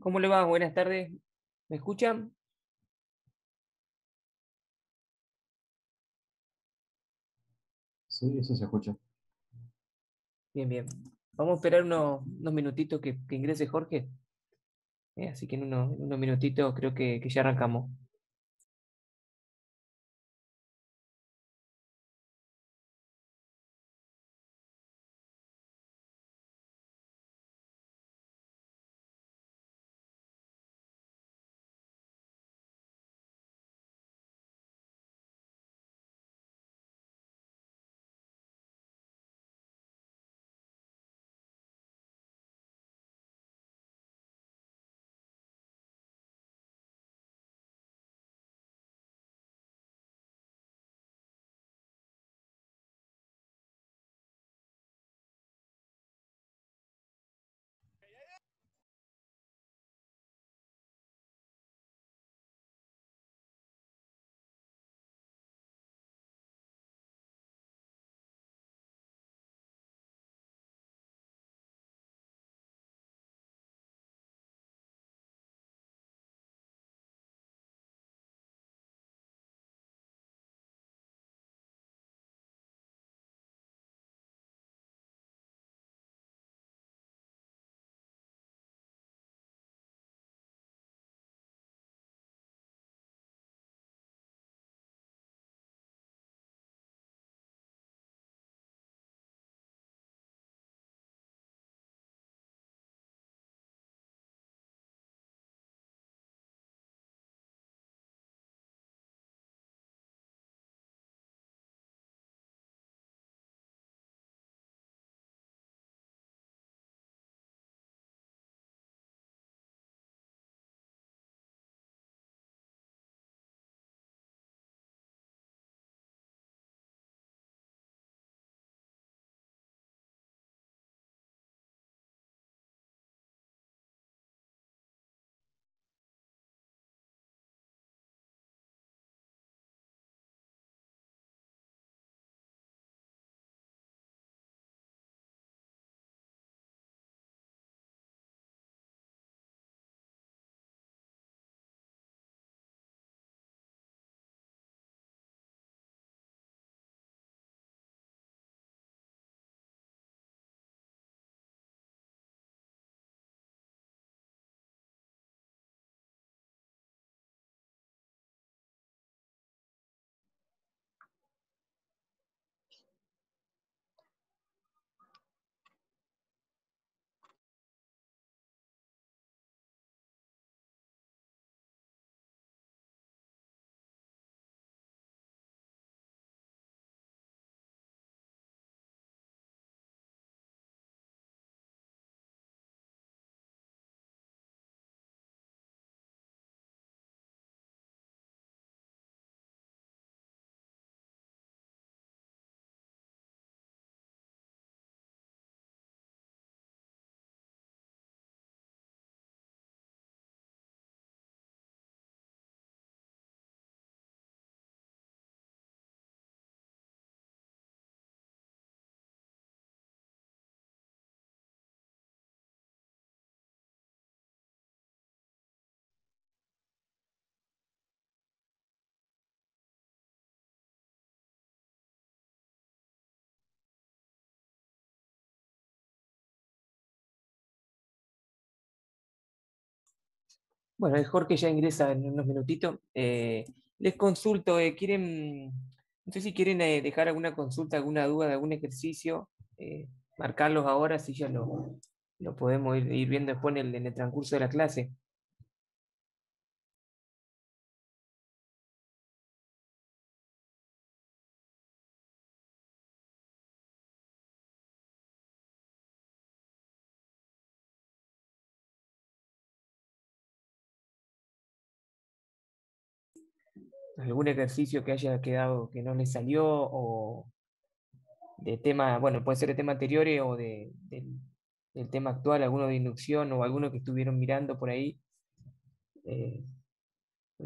¿Cómo le va? Buenas tardes. ¿Me escuchan? Sí, sí se escucha. Bien, bien. Vamos a esperar unos, unos minutitos que, que ingrese Jorge. Eh, así que en unos, unos minutitos creo que, que ya arrancamos. Bueno, Jorge ya ingresa en unos minutitos. Eh, les consulto, eh, ¿quieren, no sé si quieren eh, dejar alguna consulta, alguna duda algún ejercicio? eh, marcarlos ahora, si ya lo, lo podemos ir, viendo después en el transcurso de la clase. Algún ejercicio que haya quedado que no les salió o de tema, bueno, puede ser de tema anteriores o de, del, tema actual, alguno de inducción o alguno que estuvieron mirando por ahí. Eh,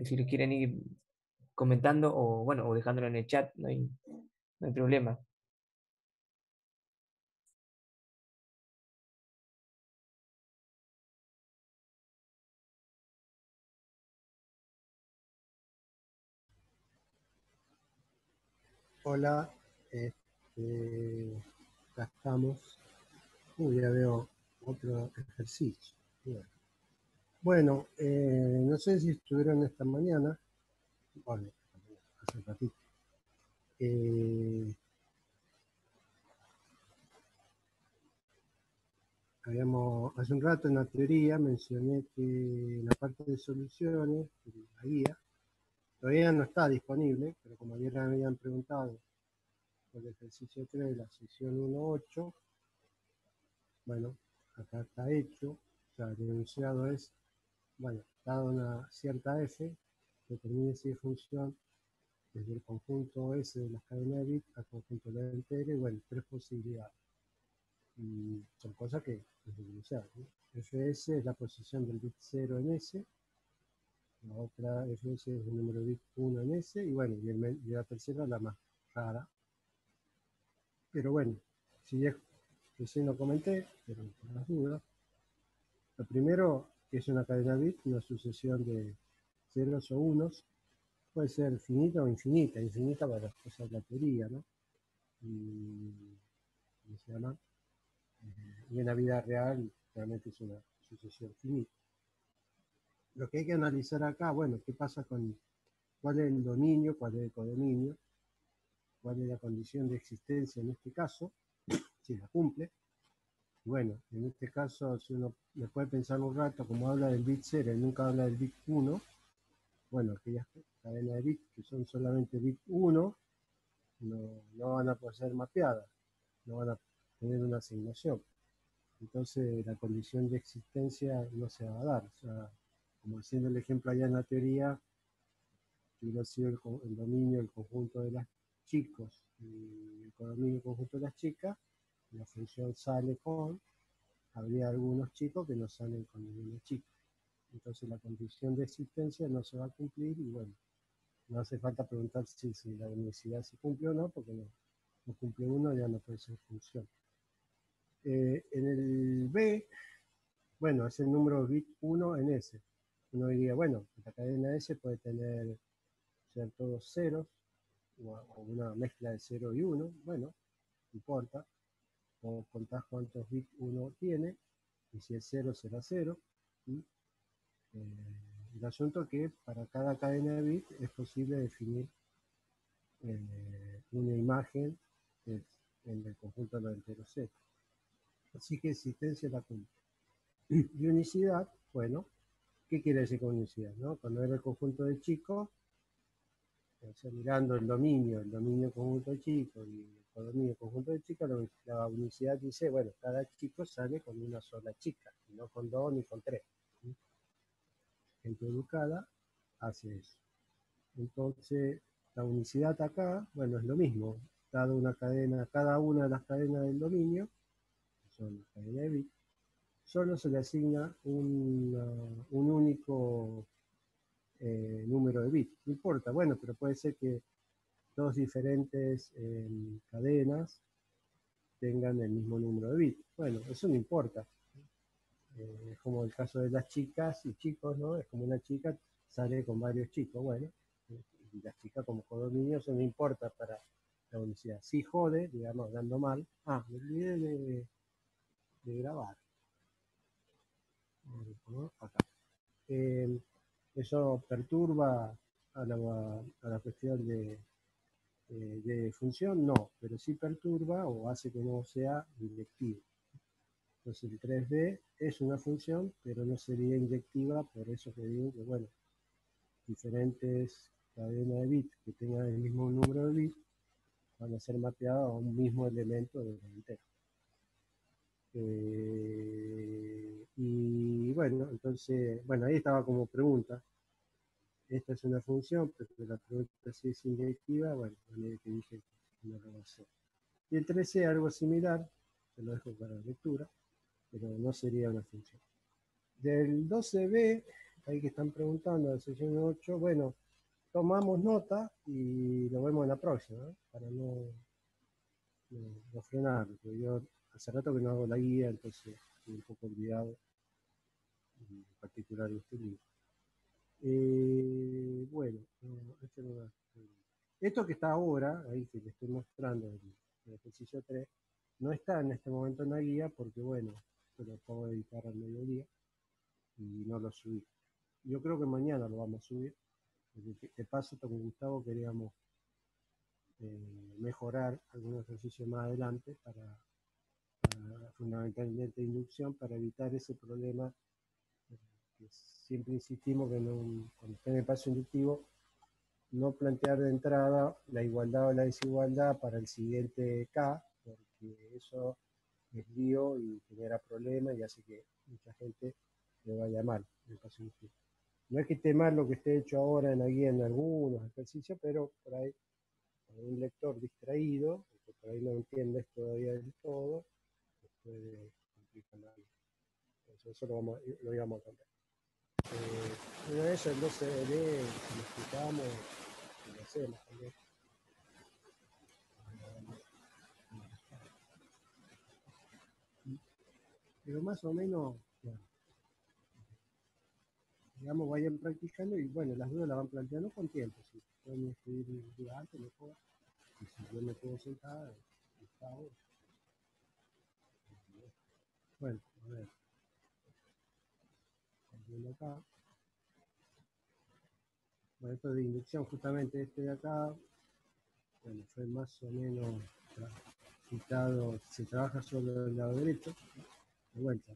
si les quieren ir comentando o bueno, o dejándolo en el chat, no hay, no hay problema. Hola, este, acá estamos. Uy, ya veo otro ejercicio. Bueno, bueno eh, no sé si estuvieron esta mañana, bueno, hace un ratito. Eh, habíamos, hace un rato en la teoría mencioné que la parte de soluciones, la guía, Todavía no está disponible, pero como ayer habían preguntado por el ejercicio 3 de la sección 1.8, bueno, acá está hecho. O sea, el enunciado es, bueno, dada una cierta f, determine si es función desde el conjunto S de las cadenas de bits al conjunto de entero y bueno, tres posibilidades. Y son cosas que es enunciado. Fs es la posición del bit 0 en S, la otra FS es el número bit 1 en S, y bueno, y, la tercera la más rara. Pero bueno, si es que sí no comenté, pero por las dudas. Lo primero, que es una cadena bit, una sucesión de ceros o unos, puede ser finita o infinita, infinita para las cosas de la teoría, ¿no? Y, se llama? Eh, y en la vida real realmente es una sucesión finita lo que hay que analizar acá, bueno, qué pasa con cuál es el dominio, cuál es el codominio, cuál es la condición de existencia en este caso, si la cumple. Bueno, en este caso, si uno le puede pensar un rato, como habla del bit 0 y nunca habla del bit 1, bueno, aquellas cadenas de bits que son solamente bit 1 no, no van a poder ser mapeadas, no van a tener una asignación. Entonces la condición de existencia no se va a dar. O sea, como haciendo el ejemplo allá en la teoría, si hubiera sido el, dominio del conjunto de los chicos y el dominio del conjunto de las chicas, la función sale con, habría algunos chicos que no salen con ninguna chica. Entonces la condición de existencia no se va a cumplir y bueno, no hace falta preguntar si, la universidad se cumple o no, porque no, no cumple uno, ya no puede ser función. Eh, en el B, bueno, es el número bit 1 en S uno diría, bueno, la cadena S puede tener ser todos ceros, o una mezcla de 0 y 1, bueno, no importa, o contás cuántos bits uno tiene, y si es 0 será 0. Eh, el asunto es que para cada cadena de bits es posible definir eh, una imagen en el conjunto de los enteros Z. Así que existencia la cumple. Y unicidad, bueno, ¿Qué quiere decir con unicidad? No? Cuando era el conjunto de chicos, mirando el dominio, el dominio conjunto de chicos y el dominio conjunto de chicas, la unicidad dice, bueno, cada chico sale con una sola chica, no con dos ni con tres. Gente educada hace eso. Entonces, la unicidad acá, bueno, es lo mismo. Dado una cadena, cada una de las cadenas del dominio, que son las cadenas de bits, solo se le asigna un, un único eh, número de bits. No importa, bueno, pero puede ser que dos diferentes em, cadenas tengan el mismo número de bits. Bueno, eso no importa. Eh, es como el caso de las chicas y chicos, ¿no? Es como una chica sale con varios chicos, bueno, y las chicas como codominio, eso no importa para la unicidad. Si jode, digamos, dando mal. Ah, me olvidé de grabar. Eh, eso perturba a la, cuestión de, de, función, no, pero sí perturba o hace que no sea inyectivo. Entonces el 3D es una función, pero no sería inyectiva, por eso que digo que, bueno, diferentes cadenas de bits que tengan el mismo número de bits van a ser mapeadas a un mismo elemento de la entero. Eh, y bueno, entonces, bueno, ahí estaba como pregunta. Esta es una función, pero la pregunta si es inyectiva, bueno, que dije no lo va a hacer. Y el 13 algo similar, se lo dejo para lectura, pero no sería una función. Del 12b, ahí que están preguntando, la sesión 8, bueno, tomamos nota y lo vemos en la próxima, para no, no, frenar, porque yo hace rato que no hago la guía, entonces un poco olvidado, en particular este libro. Eh, bueno, este no Esto que está ahora, ahí que le estoy mostrando el, el ejercicio 3, no está en este momento en la guía porque, bueno, se lo puedo editar al mediodía y no lo subí. Yo creo que mañana lo vamos a subir. Porque de paso, con Gustavo queríamos eh, mejorar algunos ejercicios más adelante para, fundamentalmente inducción para evitar ese problema eh, que siempre insistimos que no, cuando esté en el paso inductivo no plantear de entrada la igualdad o la desigualdad para el siguiente K, porque eso es lío y genera problemas y hace que mucha gente le vaya mal en el paso inductivo. No es que esté mal lo que esté hecho ahora en la guía en algunos ejercicios, pero por ahí un lector distraído, que por ahí no entiendes todavía del todo, puede complicar la vida. Eso, eso lo, vamos, lo íbamos a cambiar. Eh, una vez el 12 de lo explicamos, lo hacemos también. Pero más o menos, bueno, digamos, vayan practicando y bueno, las dudas las van planteando con tiempo. Si pueden escribir antes, mejor. Y si yo me puedo sentar, ahora. Bueno, a ver. Volviendo acá. Bueno, esto de inducción, justamente este de acá, bueno, fue más o menos citado, se trabaja solo del lado derecho, de vuelta.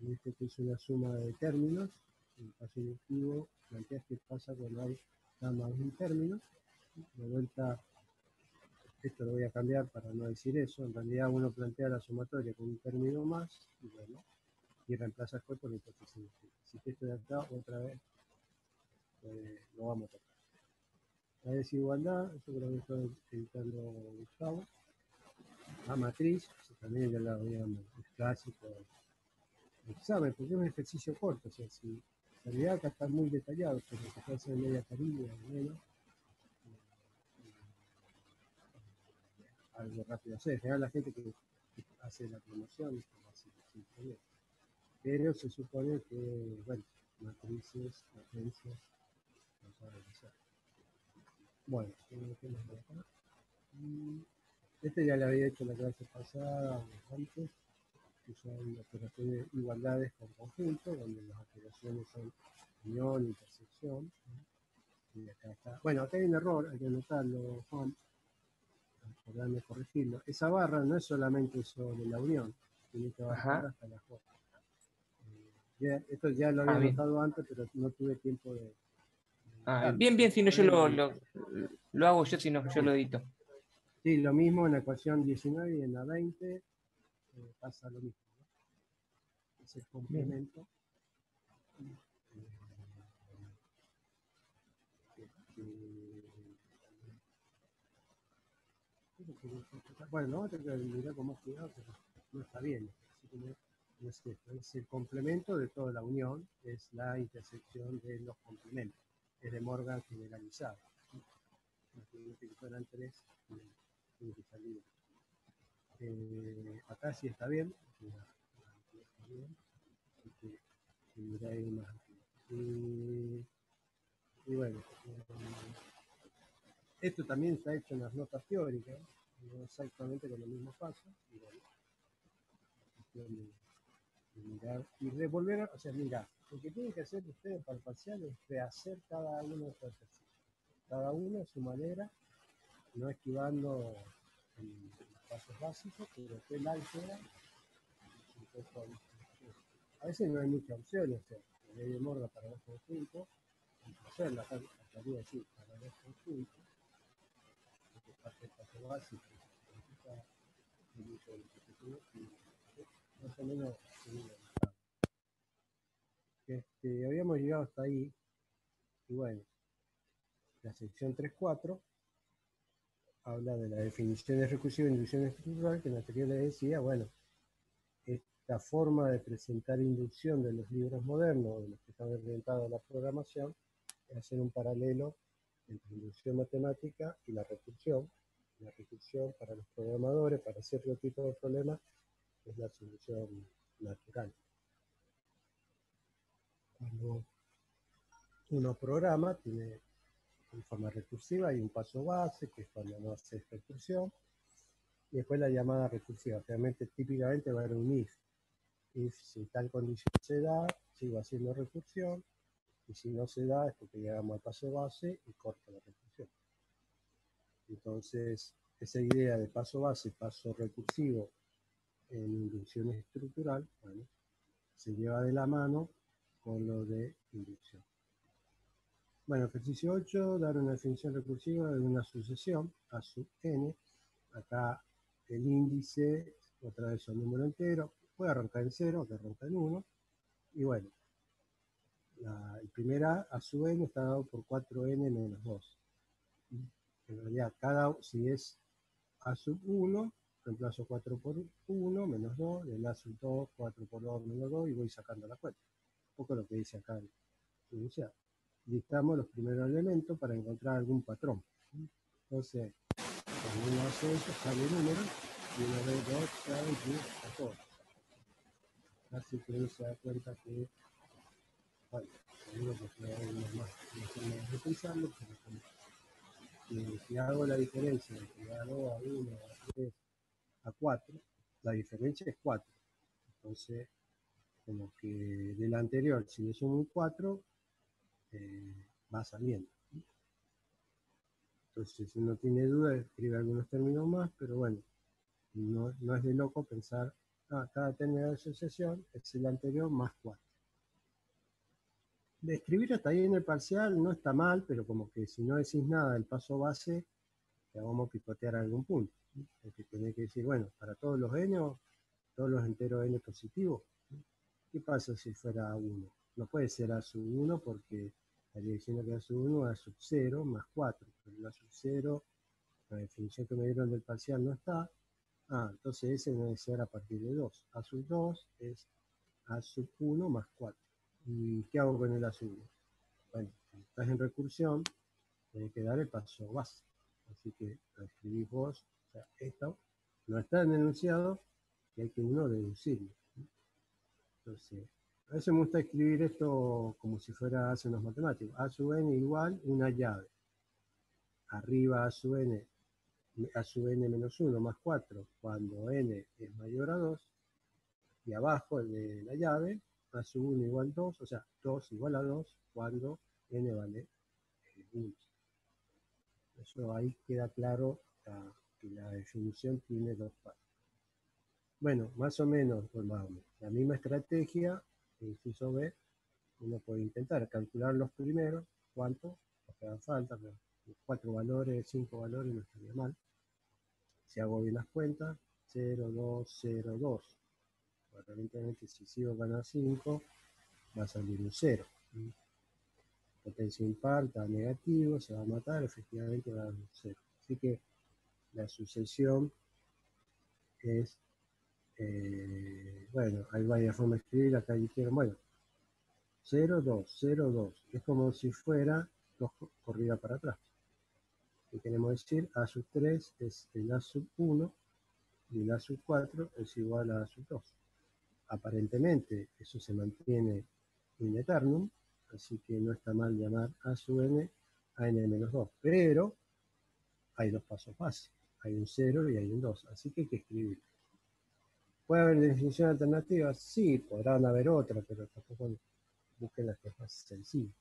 En este que es una suma de términos, el paso inductivo planteas qué pasa cuando hay más de un término, de vuelta esto lo voy a cambiar para no decir eso, en realidad uno plantea la sumatoria con un término más y bueno, y reemplaza después por la hipótesis. Así que esto de acá otra vez pues, lo vamos a tocar. La desigualdad, eso creo que estoy editando Gustavo. La matriz, también ya la habíamos, es clásico. Examen, porque es un ejercicio corto, o sea, si en realidad acá está muy detallado, pero se hace media carilla, menos. Algo rápido hacer. En general la gente que, hace la promoción lo hace sin problema. Pero se supone que, bueno, matrices, potencias, no saben hacer. Bueno, ¿qué más de acá? Este ya le había hecho la clase pasada, antes, que son operaciones igualdades con conjunto, donde las operaciones son unión, intersección. Y acá está. Bueno, acá hay un error, hay que anotarlo, Juan acordarme corregirlo. Esa barra no es solamente sobre la unión, tiene que bajar Ajá. hasta la J. Eh, esto ya lo había ah, notado antes, pero no tuve tiempo de. Ah, bien, bien, si no yo lo, lo, lo, hago yo, si no yo lo edito. Sí, lo mismo en la ecuación 19 y en la 20 eh, pasa lo mismo. ¿no? Es el complemento. Bueno, no, más cuidado, pero no está bien. Así que no, es, esto, es el complemento de toda la unión, es la intersección de los complementos. Es de Morgan generalizado. Imagínate que fueran tres, tiene que salir. Eh, acá sí está bien. Está bien. Así que mirá ahí más. Y, y bueno, eh, esto también está hecho en las notas teóricas, no exactamente con los mismos pasos. Y bueno, de mirar y revolver, o sea, mirar. Lo que tienen que hacer ustedes para el parcial es rehacer cada uno de estos ejercicios. Cada uno a su manera, no esquivando los pasos básicos, pero que el álgebra a veces no hay muchas opciones, o sea, la ley de Morga para dos conjuntos, hacerla, estaría así, para dos conjuntos, parte paso básico, el uso del objetivo y más o menos este, habíamos llegado hasta ahí y bueno, la sección 3.4 habla de la definición de recursiva inducción estructural que en la anterior le decía, bueno, esta forma de presentar inducción de los libros modernos, de los que están orientados a la programación, es hacer un paralelo entre inducción matemática y la recursión. La recursión para los programadores, para cierto tipo de problemas, es la solución natural. Cuando uno programa, tiene en forma recursiva hay un paso base, que es cuando no hace recursión, y después la llamada recursiva. Realmente, típicamente va a haber un if. If si tal condición se da, sigo haciendo recursión, y si no se da es porque llegamos al paso base y corto la recursión. Entonces, esa idea de paso base, paso recursivo en inducción estructural, se lleva de la mano con lo de inducción. Bueno, ejercicio 8, dar una definición recursiva de una sucesión a sub n. Acá el índice, otra vez un número entero, puede arrancar en 0, que arranca en 1. Y bueno, el primer A, sub n está dado por 4n menos 2. En realidad, cada, si es A sub 1, reemplazo 4 por 1, menos 2, el A sub 2, 4 por 2, menos 2, y voy sacando la cuenta. Un poco lo que dice acá el inicial listamos los primeros elementos para encontrar algún patrón. Entonces, cuando uno hace eso, sale el número, y uno ve 2, 6, 10, 14. Así que uno se da cuenta que, bueno, digo que más, más de pensarlo, pero que si hago la diferencia de que 2, a 1, a 3, a 4, la diferencia es 4. Entonces, como que del anterior, si es un 4, eh, va saliendo. Entonces, si uno tiene duda, escribe algunos términos más, pero bueno, no, no es de loco pensar, ah, cada término de asociación es el anterior más 4. De escribir hasta ahí en el parcial no está mal, pero como que si no decís nada del paso base, te vamos a picotear algún punto. que tiene que decir, bueno, para todos los n, todos los enteros n positivos, ¿qué pasa si fuera 1? No puede ser a sub 1 porque la dirección de A sub 1 A sub 0 más 4. Pero la sub 0, la definición que me dieron del parcial no está. Ah, entonces ese debe ser a partir de 2. A sub 2 es A sub 1 más 4. ¿Y qué hago con el A sub 1? Bueno, si estás en recursión, tiene que dar el paso base. Así que lo escribís vos. O sea, esto no está en el enunciado y hay que uno deducirlo. Entonces, a veces me gusta escribir esto como si fuera hace unos matemáticos. A sub n igual una llave. Arriba a sub n, a sub n menos 1 más 4 cuando n es mayor a 2. Y abajo de la llave, sub 1 igual 2, o sea, 2 igual a 2 cuando n vale 1. Eso ahí queda claro que la definición tiene dos partes. Bueno, más o menos, pues, la misma estrategia inciso B, uno puede intentar calcular los primeros, cuánto, que hagan falta, pero cuatro valores, cinco valores no estaría mal. Si hago bien las cuentas, 0, 2, 0, 2. Aparentemente si sigo ganar 5, va a salir un 0. Potencia impar está negativo, se va a matar, efectivamente va a dar un 0. Así que la sucesión es eh, bueno, hay varias formas de escribir, acá dijeron, bueno, 0, 2, 0, 2, es como si fuera 2 corrida para atrás. ¿Qué queremos decir? A sub 3 es el A sub 1 y el A sub 4 es igual a A sub 2. Aparentemente eso se mantiene in eternum, así que no está mal llamar A sub n a n menos 2, pero hay dos pasos básicos, hay un 0 y hay un 2, así que hay que escribirlo. ¿Puede haber definición alternativa? Sí, podrán haber otras, pero tampoco busquen las que es más sencillas.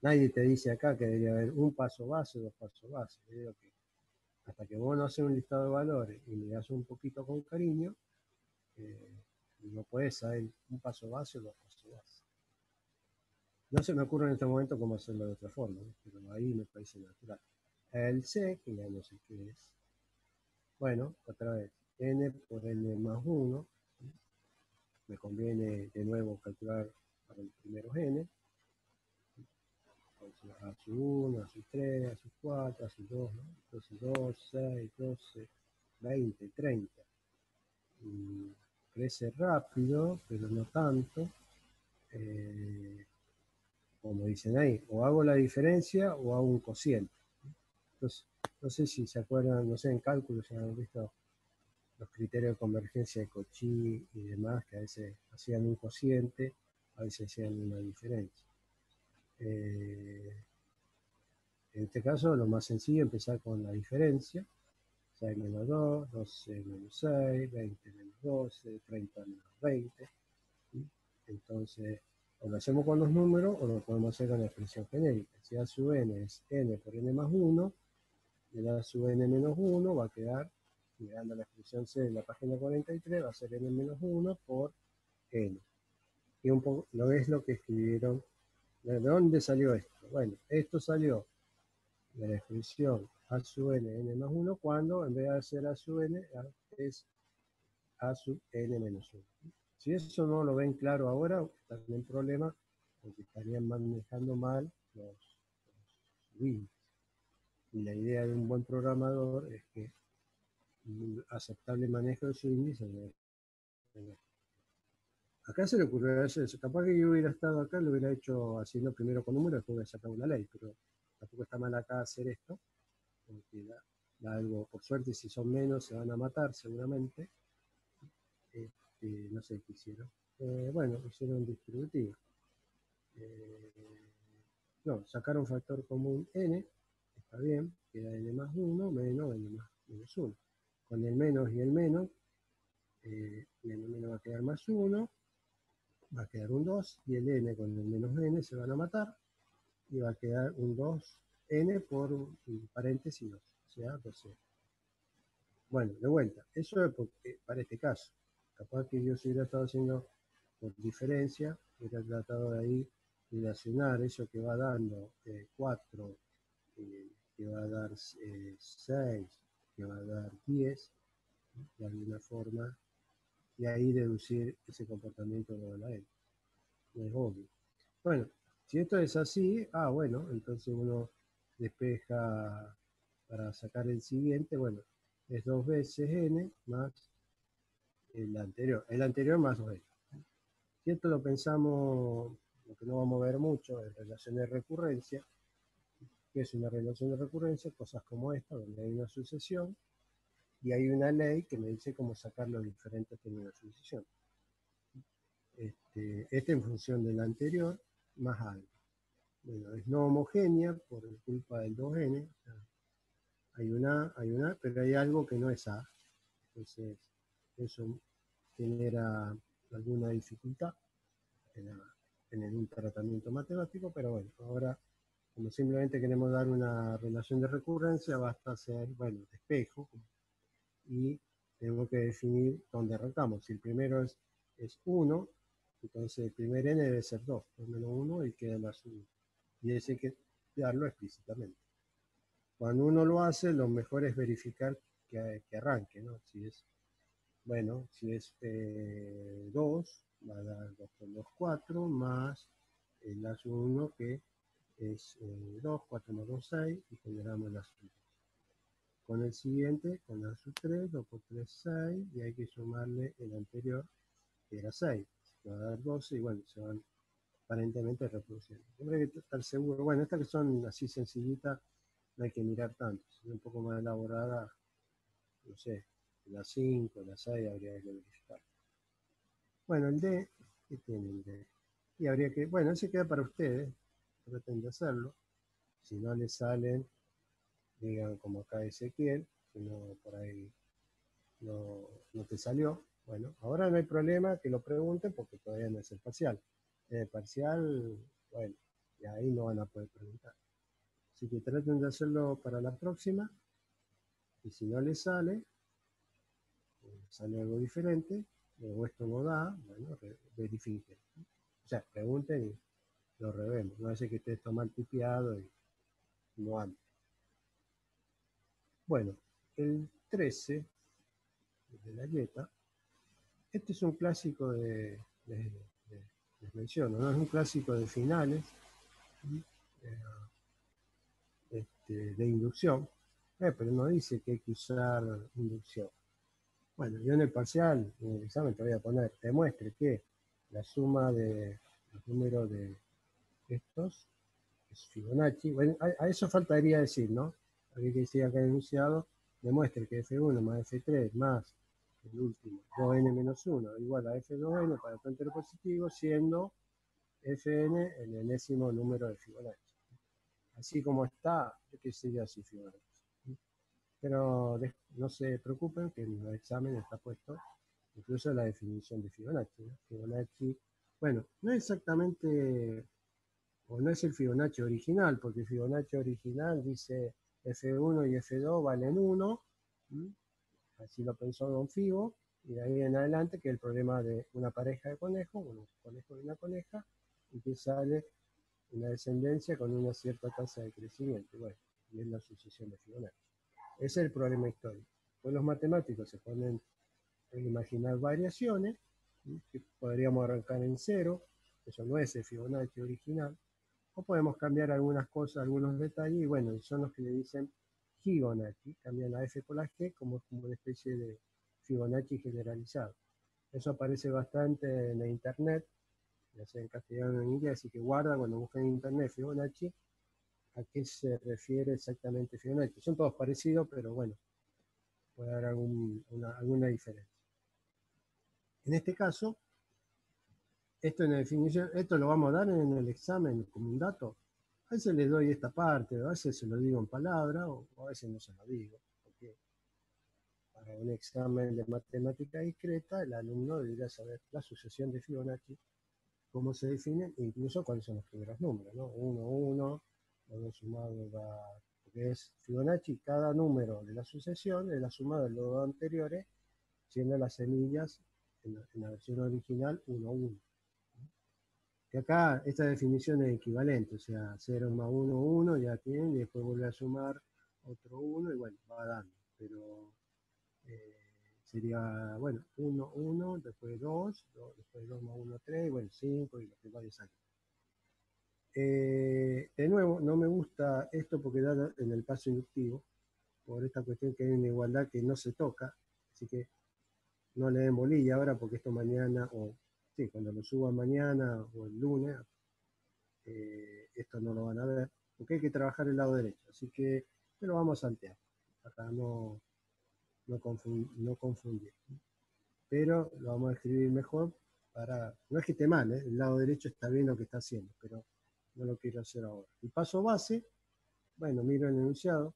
Nadie te dice acá que debería haber un paso base dos pasos base. hasta que vos no haces un listado de valores y le das un poquito con cariño, eh, no puedes saber un paso base o dos pasos base. No se me ocurre en este momento cómo hacerlo de otra forma, pero ahí me parece natural. El C, que ya no sé qué es. Bueno, otra vez n por n más 1. Me conviene de nuevo calcular para los primeros n. Entonces, a su 1, a su 3, a su 4, a su 2, ¿no? Entonces 2, 6, 12, 20, 30. Y crece rápido, pero no tanto. Eh, como dicen ahí, o hago la diferencia o hago un cociente. Entonces, no sé si se acuerdan, no sé, en cálculo si han visto los criterios de convergencia de Cauchy y demás, que a veces hacían un cociente, a veces hacían una diferencia. Eh, En este caso, lo más sencillo es empezar con la diferencia. 6 menos 2, 12 menos 6, 20 menos 12, 30 menos 20. Entonces, o lo hacemos con los números o lo podemos hacer con la expresión genérica. Si A sub n es n por n más 1, el A sub n menos 1 va a quedar, mirando la expresión C de la página 43, va a ser n menos 1 por n. Y un poco, lo es lo que escribieron. ¿De dónde salió esto? Bueno, esto salió de la expresión A sub n, n más 1, cuando en vez de ser A sub n, es A sub n menos 1. Si eso no lo ven claro ahora, están en problema porque estarían manejando mal los, los Y la idea de un buen programador es que un aceptable manejo de su índice. Acá se le ocurrió hacer eso. Capaz que yo hubiera estado acá, lo hubiera hecho haciendo primero con números, después hubiera sacado una ley, pero tampoco está mal acá hacer esto. Porque da, algo, por suerte, si son menos, se van a matar seguramente. Eh, no sé qué hicieron. Eh, bueno, hicieron distributivo. Eh, no, sacaron factor común n, está bien, queda n más 1 menos n más menos 1. Con el menos y el menos, eh, el menos va a quedar más 1, va a quedar un 2, y el n con el menos n se van a matar, y va a quedar un 2n por paréntesis 2, o sea, 12. Bueno, de vuelta, eso es para este caso. Capaz que yo si hubiera estado haciendo por diferencia, hubiera tratado de ahí relacionar eso que va dando 4, eh, eh, que va a dar 6, eh, que va a dar 10, de alguna forma, y ahí deducir ese comportamiento de la N. No es obvio. Bueno, si esto es así, ah, bueno, entonces uno despeja para sacar el siguiente, bueno, es dos veces n más el anterior, el anterior más o menos. Si esto lo pensamos, lo que no vamos a ver mucho, es relación de recurrencia, que es una relación de recurrencia, cosas como esta, donde hay una sucesión, y hay una ley que me dice cómo sacar los diferentes términos de sucesión. Este, este en función del anterior, más algo. Bueno, es no homogénea por culpa del 2n. hay una, hay una, pero hay algo que no es A. Entonces, eso genera alguna dificultad en, el tratamiento matemático, pero bueno, ahora como simplemente queremos dar una relación de recurrencia, basta hacer, bueno, espejo, y tenemos que definir dónde arrancamos. Si el primero es, es 1, entonces el primer n debe ser 2, 2 menos 1 y queda más 1. Y ese hay que darlo explícitamente. Cuando uno lo hace, lo mejor es verificar que, que arranque, ¿no? Si es bueno, si es 2, eh, va a dar 2 por 2, 4, más el lazo 1 que es 2, eh, 4 más 2, 6, y generamos el lazo 2. Con el siguiente, con lazo 3, 2 por 3, 6, y hay que sumarle el anterior, que era 6. Va a dar 12, y bueno, se van aparentemente reproduciendo. Siempre que estar seguro. Bueno, estas que son así sencillitas, no hay que mirar tanto. Si un poco más elaborada, no sé, la 5, la 6 habría que verificar. Bueno, el D, ¿qué tiene el D? Y habría que, bueno, ese queda para ustedes, traten de hacerlo. Si no les salen, digan como acá Ezequiel, si no por ahí no, no te salió. Bueno, ahora no hay problema que lo pregunten porque todavía no es el parcial. El parcial, bueno, y ahí no van a poder preguntar. Así que traten de hacerlo para la próxima. Y si no les sale, sale algo diferente, o esto no da, bueno, verifiquen. O sea, pregunten y lo revemos. No hace que esté esto mal tipiado y no ande. Bueno, el 13 de la dieta, este es un clásico de, les menciono, ¿no? es un clásico de finales eh, este, de inducción, eh, pero no dice que hay que usar inducción. Bueno, yo en el parcial, en el examen te voy a poner, demuestre que la suma de los números de estos es Fibonacci. Bueno, a, eso faltaría decir, ¿no? Habría que decir acá enunciado, demuestre que F1 más F3 más el último, 2n menos 1, igual a F2n para todo positivo, siendo Fn el enésimo número de Fibonacci. así como está, que sería así Fibonacci. Pero no se preocupen que en el examen está puesto incluso la definición de Fibonacci. Fibonacci, bueno, no es exactamente, o no es el Fibonacci original, porque el Fibonacci original dice F1 y F2 valen 1, así lo pensó Don Fibo, y de ahí en adelante que el problema de una pareja de conejos, un conejo y una coneja, y que sale una descendencia con una cierta tasa de crecimiento, bueno, y es la sucesión de Fibonacci. Ese es el problema histórico. Pues los matemáticos se ponen a imaginar variaciones, que podríamos arrancar en cero, eso no es el Fibonacci original, o podemos cambiar algunas cosas, algunos detalles, y bueno, son los que le dicen Fibonacci, cambian la F por la G como, como una especie de Fibonacci generalizado. Eso aparece bastante en la internet, ya sea en castellano o en inglés, así que guarda cuando buscan en internet Fibonacci, a qué se refiere exactamente Fibonacci. Son todos parecidos, pero bueno, puede haber alguna diferencia. En este caso, esto en la definición, esto lo vamos a dar en el examen como un dato. A veces les doy esta parte, a veces se lo digo en palabra o a veces no se lo digo. Porque para un examen de matemática discreta, el alumno debería saber la sucesión de Fibonacci, cómo se define, incluso cuáles son los primeros números, ¿no? 1, 1, 2 sumado va, porque es Fibonacci, cada número de la sucesión es la suma de los dos anteriores, siendo las semillas en la, versión original 1, 1. Que acá esta definición es equivalente, o sea, 0 más 1, 1 ya tienen, y después vuelve a sumar otro 1 y bueno, va dando. Pero eh, sería, bueno, 1, 1, después 2, después 2 más 1, 3, bueno, 5 y lo que vaya saliendo. Eh, de nuevo, no me gusta esto porque da en el paso inductivo, por esta cuestión que hay una igualdad que no se toca, así que no le den bolilla ahora porque esto mañana, o cuando lo suba mañana o el lunes, eh, esto no lo van a ver, porque hay que trabajar el lado derecho, así que lo vamos a saltear, para no, no, confundir, Pero lo vamos a escribir mejor para, no es que esté mal, ¿eh? el lado derecho está bien lo que está haciendo, pero no lo quiero hacer ahora. El paso base, bueno, miro el enunciado,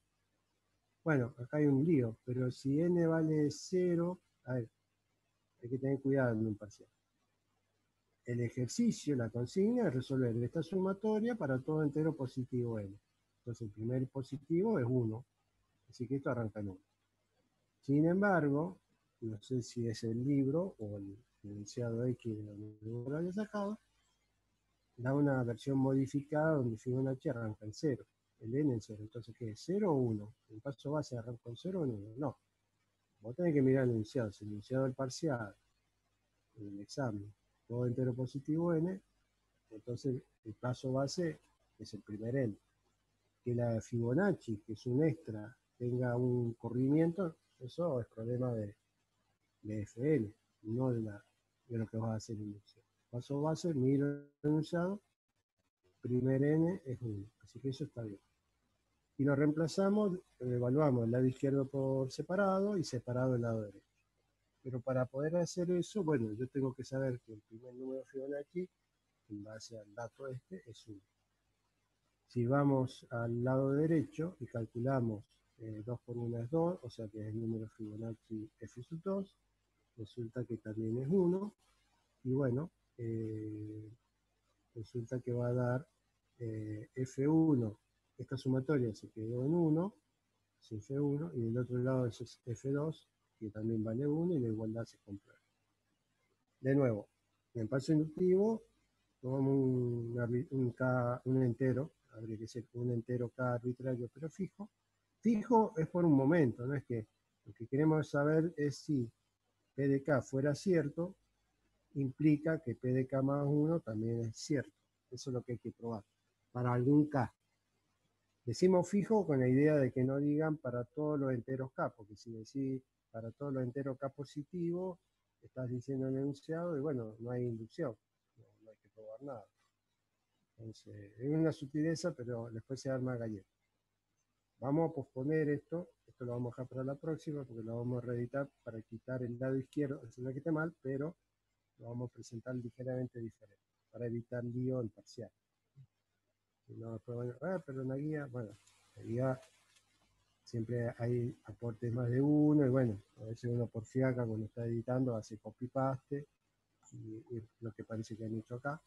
bueno, acá hay un lío, pero si n vale 0, a ver, hay que tener cuidado en un parcial. El ejercicio, la consigna, es resolver esta sumatoria para todo entero positivo n. Entonces el primer positivo es 1, así que esto arranca en 1. Sin embargo, no sé si es el libro o el enunciado X de donde lo haya sacado, da una versión modificada donde Fibonacci arranca en 0, el n en 0. Entonces, ¿qué es? ¿0 o 1? ¿El paso base arranca en 0 o en 1? No. Vos tenés que mirar el enunciado. Si el enunciado del parcial, en el examen, todo entero positivo n, entonces el paso base es el primer n. Que la Fibonacci, que es un extra, tenga un corrimiento, eso es problema de, de FN, no de, lo que vas a hacer en el. Paso base, miro el enunciado, primer n es 1, así que eso está bien y lo reemplazamos, evaluamos el lado izquierdo por separado y separado el lado derecho. Pero para poder hacer eso, bueno, yo tengo que saber que el primer número Fibonacci, en base al dato este, es 1. Si vamos al lado derecho y calculamos 2 eh, por 1 es 2, o sea que es el número Fibonacci f sub 2, resulta que también es 1, y bueno, eh, resulta que va a dar eh, f1 esta sumatoria se quedó en 1, es F1, y del otro lado es F2, que también vale 1, y la igualdad se comprueba. De nuevo, en paso inductivo, tomamos un, un entero, habría que ser un entero K arbitrario pero fijo. Fijo es por un momento, no es que lo que queremos saber es si P de K fuera cierto, implica que P de K más 1 también es cierto. Eso es lo que hay que probar. Para algún K. Decimos fijo con la idea de que no digan para todos los enteros K, porque si decís para todos los enteros K positivo, estás diciendo el enunciado y bueno, no hay inducción, no, hay que probar nada. Entonces, es una sutileza, pero después se arma galleta. Vamos a posponer esto, esto lo vamos a dejar para la próxima, porque lo vamos a reeditar para quitar el lado izquierdo, eso no que esté mal, pero lo vamos a presentar ligeramente diferente, para evitar lío en parcial. No, pero, bueno, ah, pero la guía, bueno, la guía siempre hay aportes más de uno y bueno, a veces uno por fiaca cuando está editando hace copy-paste y, lo que parece que han hecho acá,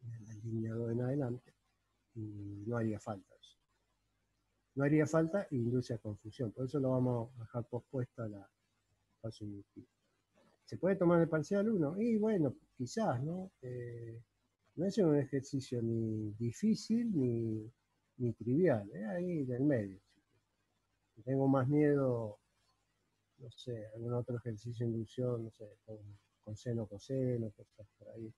en la línea 2 en adelante, y no haría falta eso. No haría falta e induce a confusión, por eso lo vamos a dejar pospuesta la paso ¿Se puede tomar el parcial 1? Y bueno, quizás, ¿no? Eh, no es un ejercicio ni difícil ni, ni trivial, ¿eh? ahí en el medio tengo más miedo, no sé, algún otro ejercicio de inducción, no sé, con, seno, coseno, cosas por ahí,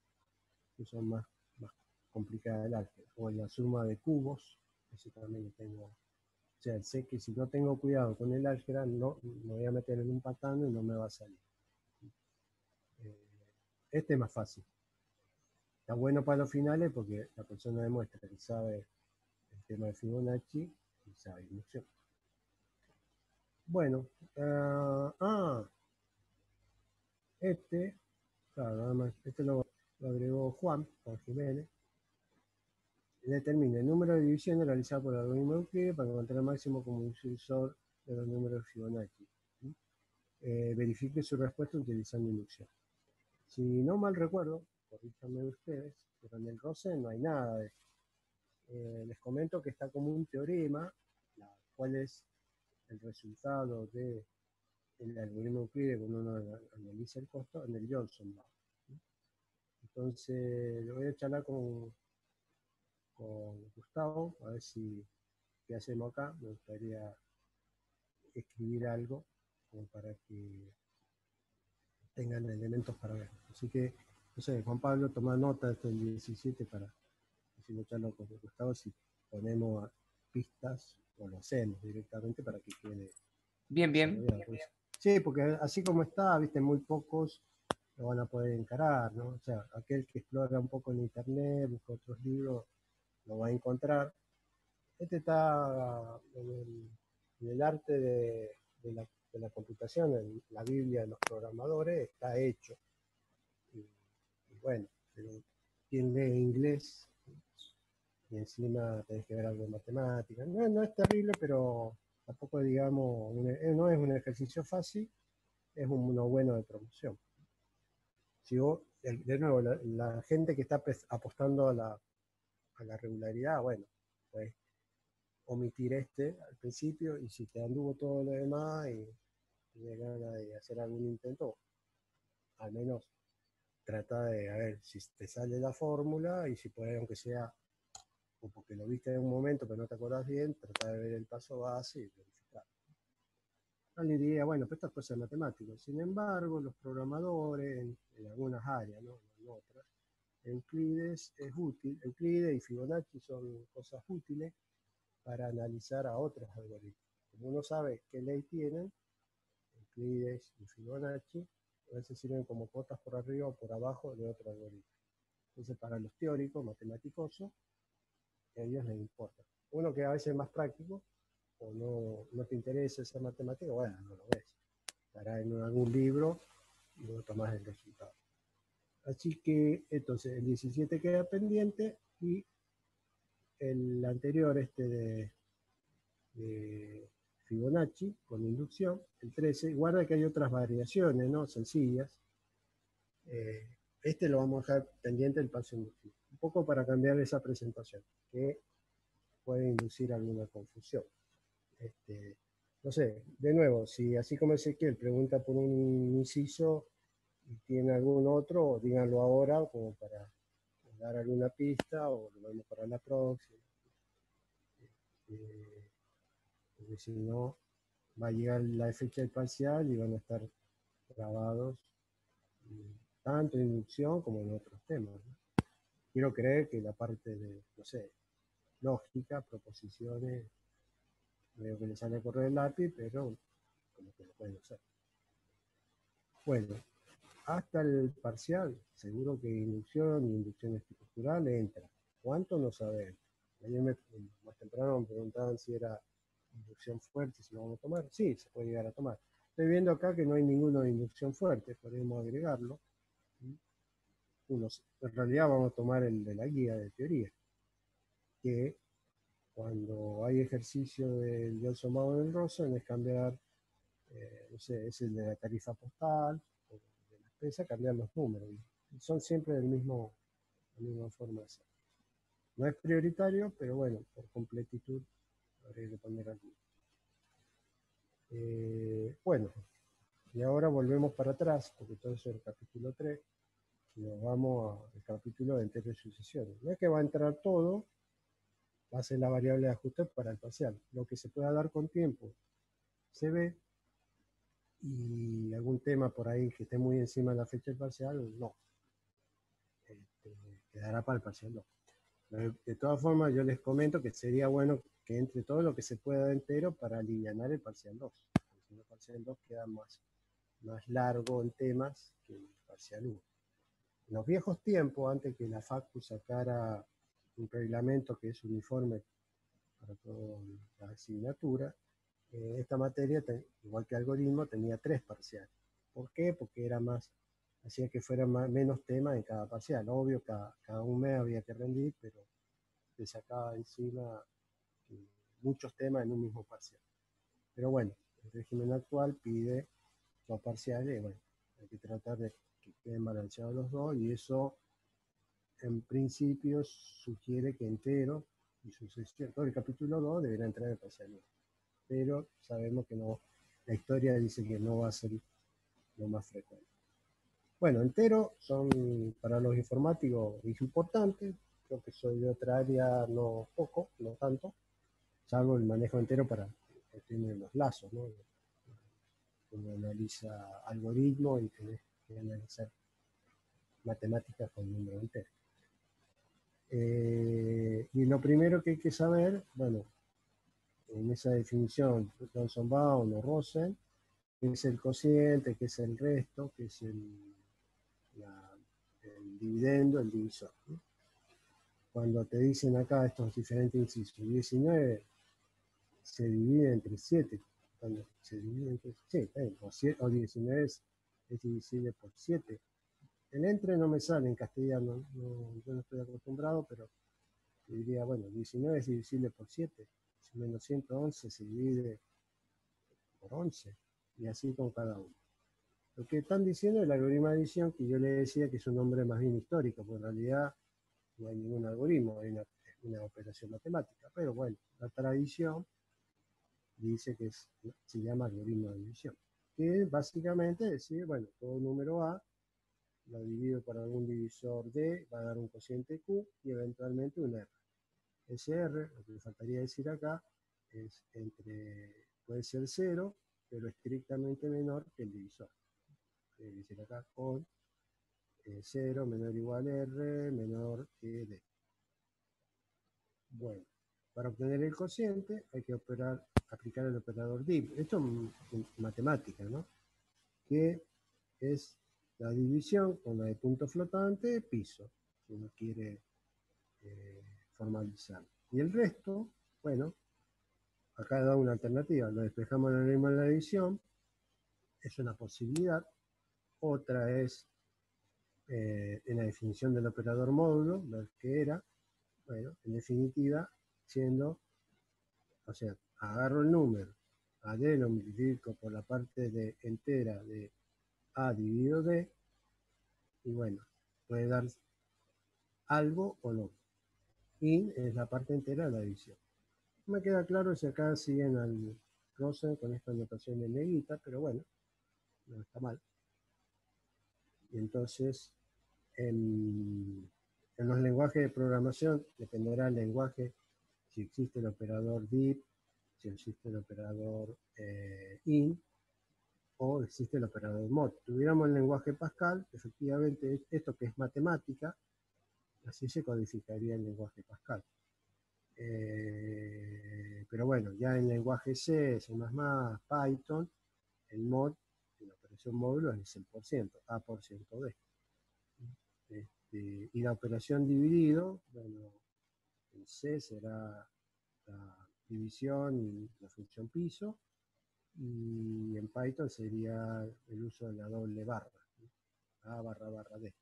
que son más, más complicadas del álgebra, o la suma de cubos, ese también tengo. O sea, sé que si no tengo cuidado con el álgebra, no me voy a meter en un patano y no me va a salir. Eh, este es más fácil. Está bueno para los finales porque la persona demuestra que sabe el tema de Fibonacci y sabe inducción. Bueno, ah, ah, este, claro, nada más, este lo, agregó Juan, Juan Jiménez. Determina el número de divisiones realizadas por el algoritmo de Euclides para encontrar el máximo como sucesor de los números Fibonacci. Eh, verifique su respuesta utilizando inducción. Si no mal recuerdo, corríjanme ustedes, pero en el ROSE no hay nada de esto. Eh, les comento que está como un teorema, cual es el resultado de el algoritmo Euclides cuando uno analiza el costo en el Johnson Entonces, lo voy a charlar con, con Gustavo, a ver si qué hacemos acá. Me gustaría escribir algo para que tengan elementos para ver. Así que, no sé, Juan Pablo, toma nota de este 17 para si lo charlo con Gustavo, si ponemos pistas o lo hacemos directamente para que quede. Bien, bien. Sí, porque así como está, viste, muy pocos lo van a poder encarar, ¿no? O sea, aquel que explora un poco en internet, busca otros libros, lo va a encontrar. Este está en el, arte de, la, computación, en la Biblia de los programadores, está hecho. Y, y bueno, pero quien lee inglés y encima tenés que ver algo de matemática. No, es terrible, pero tampoco, digamos, eh, no es un ejercicio fácil, es uno bueno de promoción. Si de nuevo, la, gente que está apostando a la, a la regularidad, bueno, pues omitir este al principio y si te anduvo todo lo demás y ganas de hacer algún intento, al menos trata de a ver si te sale la fórmula y si puede, aunque sea o porque lo viste en un momento pero no te acordás bien, tratar de ver el paso base y verificar. Alguien diría, bueno, pues estas cosas matemáticas. Sin embargo, los programadores, en, algunas áreas, ¿no? en otras, Euclides es útil. Euclides y Fibonacci son cosas útiles para analizar a otros algoritmos. Como uno sabe qué ley tienen, Euclides y Fibonacci a veces sirven como cuotas por arriba o por abajo de otro algoritmo. Entonces, para los teóricos, matemáticos, a ellos les importa. Uno que a veces es más práctico, o no, no te interesa esa matemática, bueno, no lo ves. Estará en algún libro y no tomas el resultado. Así que entonces el 17 queda pendiente y el anterior, este de, Fibonacci, con inducción, el 13, guarda que hay otras variaciones, ¿no? Sencillas. Eh, este lo vamos a dejar pendiente paso inductivo un poco para cambiar esa presentación, que puede inducir alguna confusión. Este, no sé, de nuevo, si así como Ezequiel pregunta por un inciso y tiene algún otro, díganlo ahora como para dar alguna pista o lo vemos para la próxima. Este, porque si no, va a llegar la fecha del parcial y van a estar grabados tanto en inducción como en otros temas quiero creer que la parte de, no sé, lógica, proposiciones, veo que le sale a correr el lápiz, pero como que lo pueden hacer. Bueno, hasta el parcial, seguro que inducción y inducción estructural entra. ¿Cuánto? No sabemos. Ayer más temprano me preguntaban si era inducción fuerte, si lo vamos a tomar. Sí, se puede llegar a tomar. Estoy viendo acá que no hay ninguno de inducción fuerte, podemos agregarlo en realidad vamos a tomar el de la guía de teoría. que cuando hay ejercicio del Johnson Bauer del Rosen es cambiar, eh, no sé, es el de la tarifa postal, o de la empresa, cambiar los números. Son siempre del mismo, la misma forma de ser. No es prioritario, pero bueno, por completitud habría que poner aquí. Eh, bueno, y ahora volvemos para atrás, porque todo eso es el capítulo 3, y nos vamos al capítulo de enteros y sucesiones. No es que va a entrar todo, va a ser la variable de ajuste para el parcial. Lo que se pueda dar con tiempo se ve, y algún tema por ahí que esté muy encima de la fecha del parcial, no. Este, quedará para el parcial 2. De todas formas, yo les comento que sería bueno que entre todo lo que se pueda entero para aliviar el parcial 2. Porque si el parcial 2 queda más, más largo en temas que el parcial 1. En los viejos tiempos, antes que la FACU sacara un reglamento que es uniforme para toda la asignatura, eh, esta materia, igual que algoritmo, tenía tres parciales. ¿Por qué? Porque era más hacía que fuera menos temas en cada parcial. Obvio, cada, cada un mes había que rendir, pero se sacaba encima eh, muchos temas en un mismo parcial. Pero bueno, el régimen actual pide dos parciales, bueno, hay que tratar de balanceados los dos y eso en principio sugiere que entero y sucesión, todo el capítulo 2 deberá entrar en parcial 1. Pero sabemos que no, la historia dice que no va a ser lo más frecuente. Bueno, entero son para los informáticos es importante. Creo que soy de otra área no poco, no tanto, salvo el manejo entero para tiene los lazos, ¿no? Analiza algoritmos y tenés que analizar matemáticas con número entero. Eh, y lo primero que hay que saber, bueno, en esa definición, Johnson Baum o Rosen, qué es el cociente, qué es el resto, qué es el el dividendo, el divisor. Cuando te dicen acá estos diferentes incisos, 19 se divide entre 7, cuando se divide entre 7, o, 19 es, divisible por 7. El entre no me sale en castellano, yo no estoy acostumbrado, pero diría, bueno, 19 es divisible por 7, menos 111 se divide por 11, y así con cada uno. Lo que están diciendo es el algoritmo de adición, que yo le decía que es un nombre más bien histórico, porque en realidad no hay ningún algoritmo, hay una, operación matemática. Pero bueno, la tradición dice que se llama algoritmo de adición, que básicamente es decir, bueno, todo número A lo divido por algún divisor D, va a dar un cociente Q y eventualmente un R. Ese R, lo que me faltaría decir acá, es entre, puede ser 0, pero estrictamente menor que el divisor decir acá con 0 eh, menor o igual R menor que D. Bueno, para obtener el cociente hay que operar, aplicar el operador div. Esto es matemática, ¿no? Que es la división con la de punto flotante piso, si uno quiere eh, formalizar. Y el resto, bueno, acá da una alternativa, lo despejamos en el mismo de la división, es una posibilidad, otra es eh, en la definición del operador módulo, ver qué era. Bueno, en definitiva, siendo, o sea, agarro el número, a D lo multiplico por la parte de entera de A dividido D, y bueno, puede dar algo o no. Y es la parte entera de la división. Me queda claro si acá siguen al Rosen con esta notación de negrita, pero bueno, no está mal. Y entonces, en, los lenguajes de programación, dependerá del lenguaje, si existe el operador DIP, si existe el operador eh, IN, o existe el operador mod. Tuviéramos el lenguaje Pascal, efectivamente esto que es matemática, así se codificaría el lenguaje Pascal. Eh, pero bueno, ya en lenguaje C, C++, Python, el mod un módulo es el por ciento, A por ciento D. Este, y la operación dividido, bueno, en C será la división y la función piso, y en Python sería el uso de la doble barra, A barra barra D.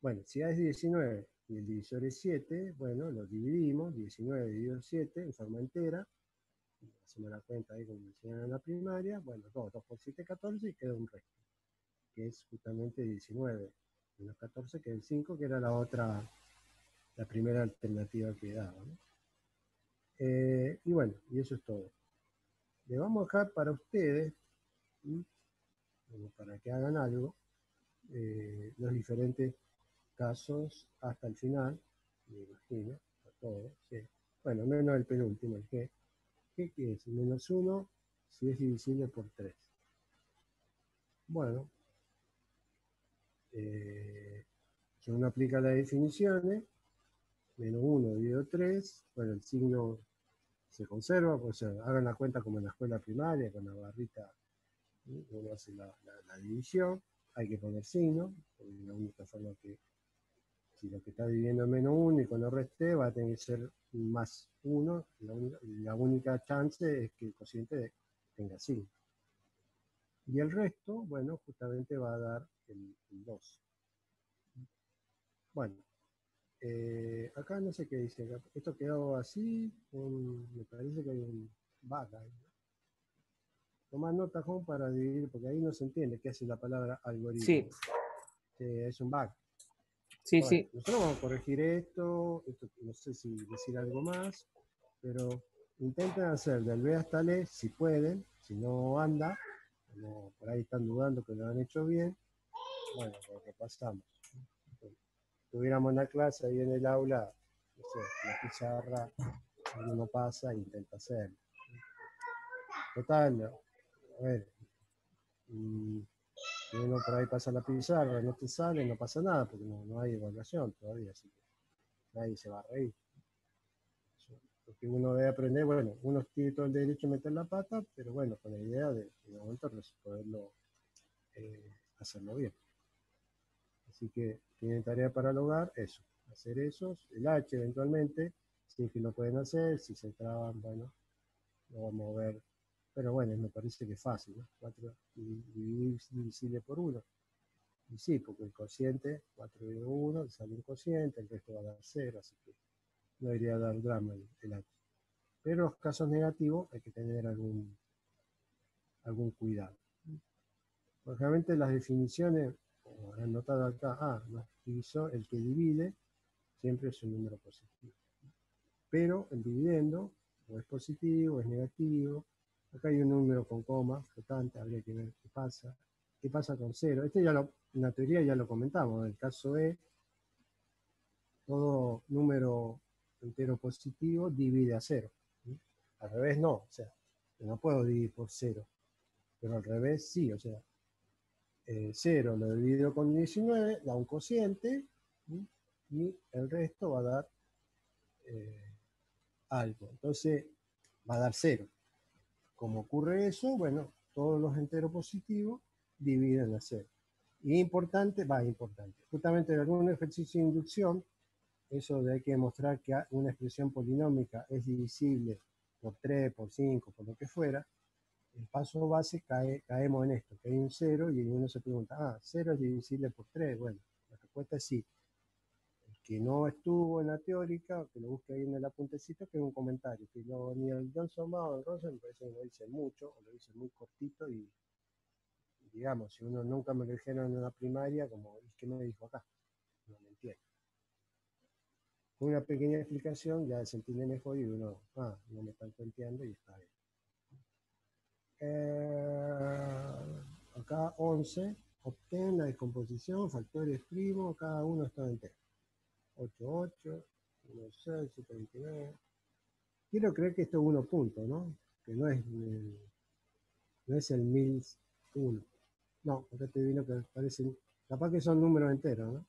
Bueno, si A es 19 y el divisor es 7, bueno, lo dividimos, 19 dividido 7 en forma entera, hacemos la cuenta ahí como enseñaron en la primaria, bueno, 2, 2 por 7, 14 y queda un resto, que es justamente 19 menos 14, que el 5, que era la otra, la primera alternativa que daba. ¿no? Eh, y bueno, y eso es todo. Le vamos a dejar para ustedes, para que hagan algo, eh, los diferentes casos hasta el final, me imagino, a todos. Sí. Bueno, menos el penúltimo, el G. ¿Qué es? Menos 1 si es divisible por 3. Bueno, eh, si uno aplica las definiciones, menos 1 dividido 3, bueno, el signo se conserva, pues hagan la cuenta como en la escuela primaria, con la barrita, uno hace la, división, hay que poner signo, porque la única forma que, si lo que está dividiendo es menos 1 y cuando reste va a tener que ser más 1, la, única chance es que el cociente tenga signo. Y el resto, bueno, justamente va a dar el, 2. Bueno, eh, acá no sé qué dice. Esto quedó así. me parece que hay un bug ahí. Toma nota, Juan, para dividir, porque ahí no se entiende qué hace la palabra algoritmo. Sí. es un bug. Sí, sí. Nosotros vamos a corregir esto, esto, no sé si decir algo más, pero intenten hacer del B hasta el E si pueden, si no anda, por ahí están dudando que lo han hecho bien, bueno, lo repasamos. Tuviéramos una clase ahí en el aula, no sé, la pizarra, uno pasa e intenta hacerlo. Total, a ver, si uno por ahí pasa la pizarra, no te sale, no pasa nada, porque no, hay evaluación todavía, así que nadie se va a reír. Porque uno debe aprender, bueno, uno tiene todo el derecho a meter la pata, pero bueno, con la idea de, un momento poderlo eh, hacerlo bien. Así que tienen tarea para lograr eso, hacer esos, el H eventualmente, si es que lo pueden hacer, si se traban, bueno, lo vamos a ver. Pero bueno, me parece que es fácil, ¿no? 4 divisible por 1. Y sí, porque el cociente, 4 de 1, sale un cociente, el resto va a dar 0, así que no debería dar drama el, H. Pero en casos negativos hay que tener algún, algún cuidado. Lógicamente las definiciones como notado acá, ah, divisor, el que divide siempre es un número positivo. Pero el dividendo o es positivo, o es negativo. Acá hay un número con coma, flotante, habría que ver qué pasa. ¿Qué pasa con cero? Este ya lo, en la teoría ya lo comentamos, en el caso E, todo número entero positivo divide a cero. Al revés no, o sea, no puedo dividir por cero, pero al revés sí, o sea, 0 eh, lo divido con 19, da un cociente, y el resto va a dar eh, algo. Entonces, va a dar 0. Como ocurre eso? Bueno, todos los enteros positivos dividen a 0. Y importante, va, importante. Justamente en algún ejercicio de inducción, eso de hay que demostrar que una expresión polinómica es divisible por 3, por 5, por lo que fuera, el paso base cae, caemos en esto, que hay un 0 y uno se pregunta, ah, 0 es divisible por 3. Bueno, la respuesta es sí. El que no estuvo en la teórica, que lo busque ahí en el apuntecito, que es un comentario, que lo, ni el Johnson o el Rosen me parece que lo dicen mucho, o lo dicen muy cortito y, digamos, si uno nunca me lo dijeron en una primaria, como el que me dijo acá, no me entiende. Con una pequeña explicación ya se entiende mejor y uno, ah, no me están entendiendo y está bien. Eh, acá 11, obtén la descomposición, factores primos, cada uno está entero. 8, 8, 1, 6, 7, 29. Quiero creer que esto es 1 punto, ¿no? Que no es el, no es el 1001. No, acá te vino que parecen, capaz que son números enteros, ¿no?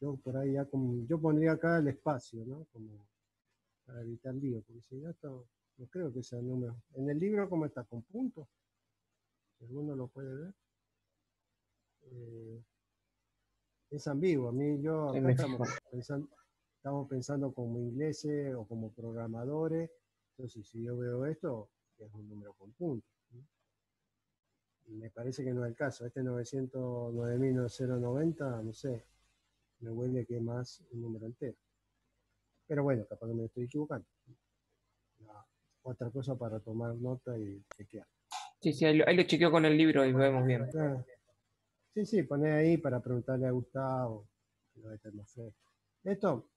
Yo por ahí ya como, yo pondría acá el espacio, ¿no? Como para evitar lío, porque si no esto no creo que sea el número. En el libro, ¿cómo está? Con puntos. Si alguno lo puede ver. Eh, es ambiguo. A mí, yo, estamos pensando, estamos pensando como ingleses o como programadores. Entonces, si yo veo esto, es un número con puntos. me parece que no es el caso. Este 909.090, no sé, me huele que es más un número entero. Pero bueno, capaz que me estoy equivocando. Otra cosa para tomar nota y chequear. Sí, sí, ahí lo, ahí lo chequeo con el libro y lo vemos bien. Ah, Sí, sí, poné ahí para preguntarle a Gustavo. lo fresco. Esto,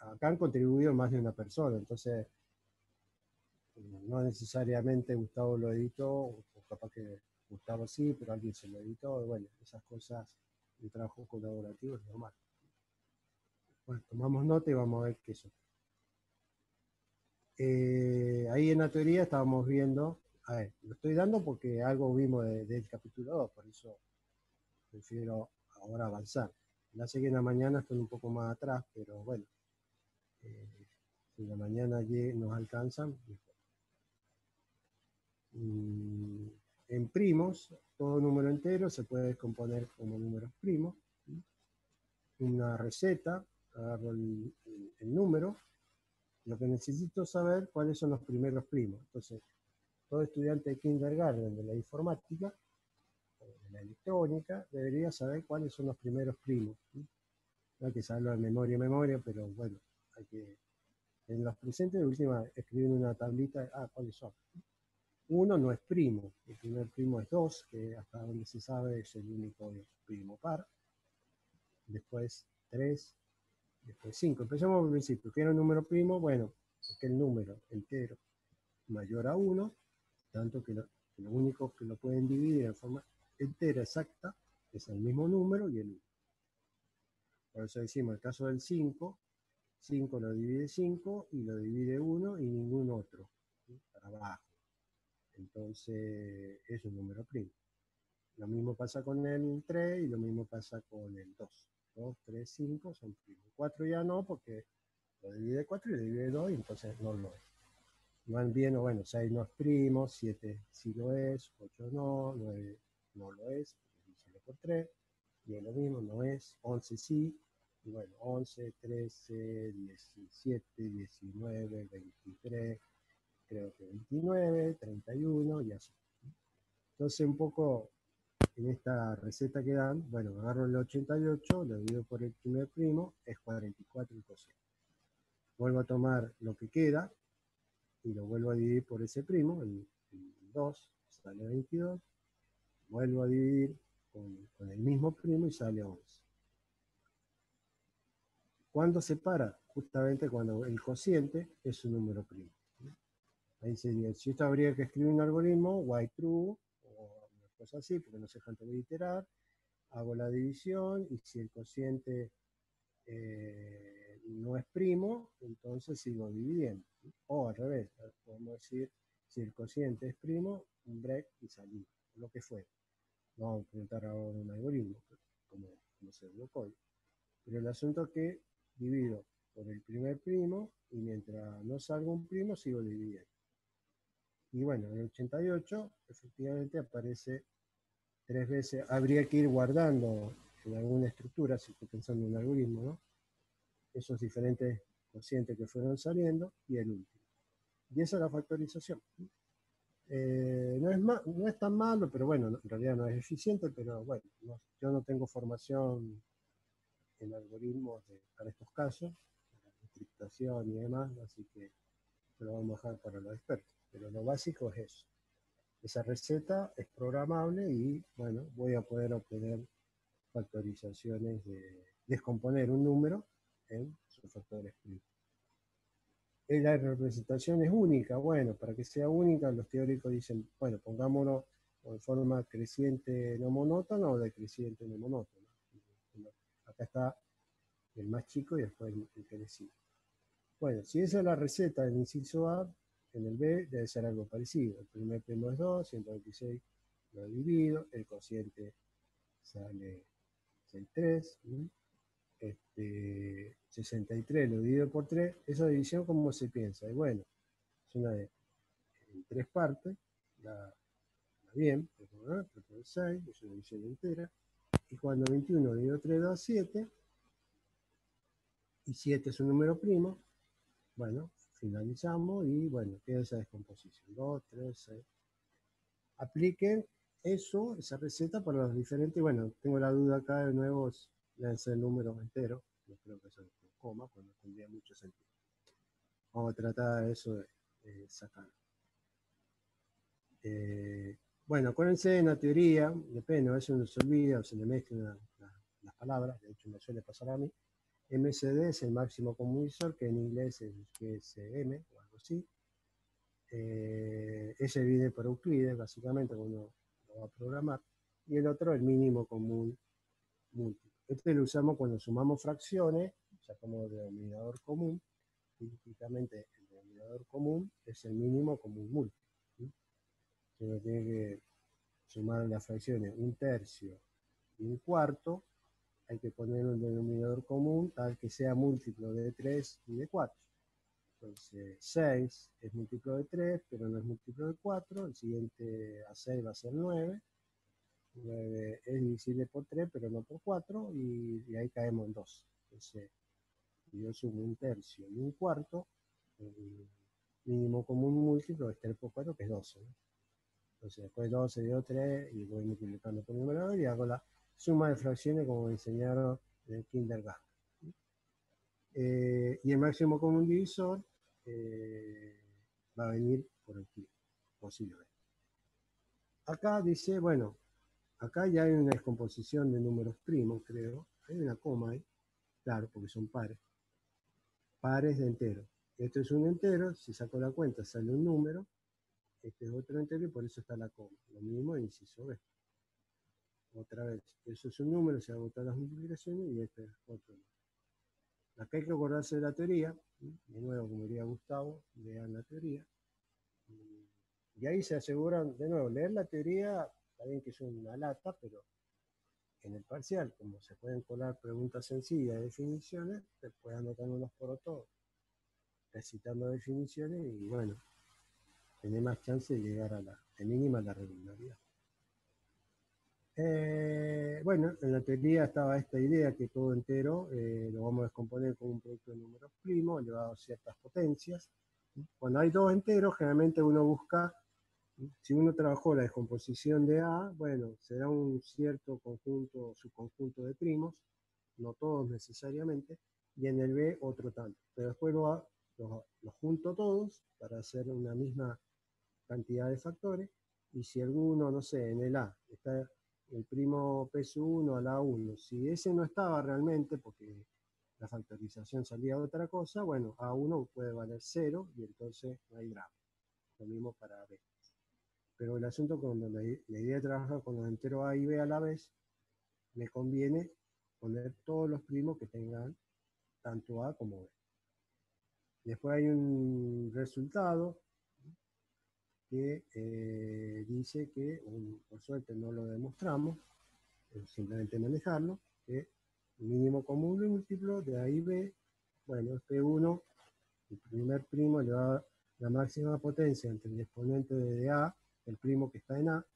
acá han contribuido más de una persona, entonces no necesariamente Gustavo lo editó, o capaz que Gustavo sí, pero alguien se lo editó, y bueno, esas cosas, un trabajo colaborativo es normal. Bueno, tomamos nota y vamos a ver qué es. Eh, ahí en la teoría estábamos viendo, a ver, lo estoy dando porque algo vimos de- del capítulo 2, por eso prefiero ahora avanzar. Ya sé que en la mañana estoy un poco más atrás, pero bueno, eh, si en la mañana nos alcanzan, mejor. Mm, En primos, todo número entero se puede descomponer como números primos. Una receta, agarro el, el- el número, lo que necesito saber cuáles son los primeros primos. Entonces, todo estudiante de kindergarten de la informática de la electrónica debería saber cuáles son los primeros primos. ¿sí? No hay que saberlo de memoria, memoria, pero bueno, hay que en los presentes de última escribir en una tablita, ah, cuáles son. Uno no es primo, el primer primo es dos, que hasta donde se sabe es el único primo par. Después tres, después cinco. Empecemos por el principio. ¿Qué era un número primo? Bueno, es que el número entero mayor a uno, tanto que lo, que que lo pueden dividir en forma entera exacta es el mismo número y el 1. Por eso decimos, el caso del 5, 5 lo divide 5 y lo divide 1 y ningún otro, ¿sí? para abajo. Entonces es un número primo. Lo mismo pasa con el 3 y lo mismo pasa con el 2. 2, 3, 5 son primos. 4 ya no, porque lo divide 4 y lo divide 2 y entonces no lo es. Van bien, o bueno, 6 no es primo, 7 sí lo es, 8 no, 9 no lo es, divíselo por 3, y es lo mismo, no es, 11 sí, y bueno, 11, 13, 17, 19, 23, creo que 29, 31 y así. Entonces un poco en esta receta que dan, bueno, agarro el 88, lo divido por el primer primo, es 44 el cociente. Vuelvo a tomar lo que queda y lo vuelvo a dividir por ese primo, el, el 2, sale 22. Vuelvo a dividir con, con el mismo primo y sale 11. ¿Cuándo se para? Justamente cuando el cociente es un número primo. Ahí sería, si esto habría que escribir un algoritmo, while true, o una cosa así, porque no cuánto voy a iterar, hago la división y si el cociente eh, no es primo, entonces sigo dividiendo. O al revés, podemos decir, si el cociente es primo, un break y salir, lo que. No vamos a preguntar ahora un algoritmo, como, como se bloqueó. Pero el asunto es que divido por el primer primo y mientras no salga un primo sigo dividiendo. Y bueno, en el 88 efectivamente aparece tres veces. Habría que ir guardando en alguna estructura, si estoy pensando en un algoritmo, ¿no? Esos diferentes cocientes que fueron saliendo y el último. Y esa es la factorización. Eh, no, es no es tan malo, pero bueno, en realidad no es eficiente, pero bueno, no- yo no tengo formación en algoritmos para estos casos, para encriptación y demás, así que lo vamos a dejar para los expertos. Pero lo básico es eso. Esa receta es programable y bueno, voy a poder obtener factorizaciones de descomponer un número en sus factores primos. Eh, La representación es única. Bueno, para que sea única, los teóricos dicen, bueno, pongámoslo en forma creciente no monótona o decreciente no monótona. Acá está el más chico y después el, que. Bueno, si esa es la receta del inciso A, en el B debe ser algo parecido. El primer primo es 2, 126 lo divido, el cociente sale 63, ¿sí? este, 63 lo divido por 3. Esa división, ¿cómo se piensa? Y bueno, es una de en tres partes, la, la bien, pero por 6, es una división entera. Y cuando 21 dividido 3 da 7, y 7 es un número primo, bueno, finalizamos y bueno, queda esa descomposición. 2, 3, 6. Apliquen eso, esa receta para los diferentes, bueno, tengo la duda acá de nuevo, es el número entero, no creo que sea con coma, pues no tendría mucho sentido. Vamos a tratar eso de, sacar. Eh, bueno, acuérdense en la teoría, depende, a veces uno se olvida o se le mezclan las palabras, de hecho me suele pasar a mí. MCD es el máximo común que en inglés es GSM o algo así. Eh, ese viene por Euclides, básicamente, cuando lo va a programar. Y el otro, el mínimo común múltiplo. Este lo usamos cuando sumamos fracciones, sacamos denominador común. Típicamente el denominador común es el mínimo común múltiplo. Si uno tiene que sumar las fracciones un tercio y un cuarto, hay que poner un denominador común tal que sea múltiplo de 3 y de 4. Entonces, 6 es múltiplo de 3, pero no es múltiplo de 4. El siguiente a 6 va a ser 9. 9 es divisible por 3, pero no por 4. Y, ahí caemos en 2. Entonces, yo sumo un tercio y un cuarto. El mínimo común múltiplo es 3 por 4, que es 12. Entonces, después 12 dio 3 y voy multiplicando por el numerador y hago la suma de fracciones como enseñaron en el kindergarten. Eh, y el máximo común divisor eh, va a venir por aquí, posiblemente. Acá dice, bueno, acá ya hay una descomposición de números primos, creo. Hay una coma ahí, claro, porque son pares. Pares de enteros. Esto es un entero, si saco la cuenta sale un número, este es otro entero y por eso está la coma. Lo mismo en inciso B. Otra vez, eso es un número, se van a las multiplicaciones y este es otro número. Acá hay que acordarse de la teoría, de nuevo, como diría Gustavo, lean la teoría. Y ahí se aseguran, de nuevo, leer la teoría, saben que es una lata, pero en el parcial, como se pueden colar preguntas sencillas de definiciones, se puede anotar unos por otros, recitando definiciones y bueno, tener más chance de llegar a la, de mínima, la regularidad. Eh, bueno, en la teoría estaba esta idea que todo entero eh, lo vamos a descomponer con un producto de números primos elevado a ciertas potencias. Cuando hay dos enteros, generalmente uno busca, si uno trabajó la descomposición de A, bueno, será un cierto conjunto, subconjunto de primos, no todos necesariamente, y en el B otro tanto. Pero después lo, lo, lo junto todos para hacer una misma cantidad de factores, y si alguno, no sé, en el A está el primo P1 a la 1. Si ese no estaba realmente, porque la factorización salía de otra cosa, bueno, A1 puede valer 0 y entonces no hay drama. Lo mismo para B. Pero el asunto cuando la, idea de trabajar con los enteros A y B a la vez, me conviene poner todos los primos que tengan tanto A como B. Después hay un resultado que eh, dice que, por suerte no lo demostramos, simplemente manejarlo, que el mínimo común múltiplo de A y B, bueno, es P1, el primer primo le da la máxima potencia entre el exponente de A, el primo que está en A,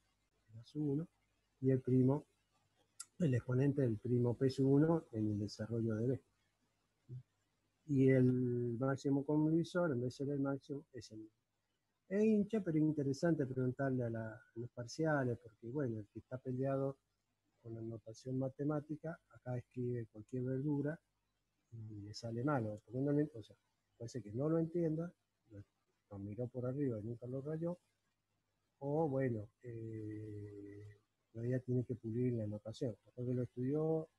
más 1, y el primo, el exponente del primo P1 en el desarrollo de B. Y el máximo común divisor, en vez de ser el máximo, es el es hincha, pero interesante preguntarle a, los parciales, porque bueno, el que está peleado con la notación matemática, acá escribe cualquier verdura y le sale malo. o sea, puede ser que no lo entienda, lo, miró por arriba y nunca lo rayó, o bueno, eh, todavía tiene que pulir la notación. Porque lo estudió,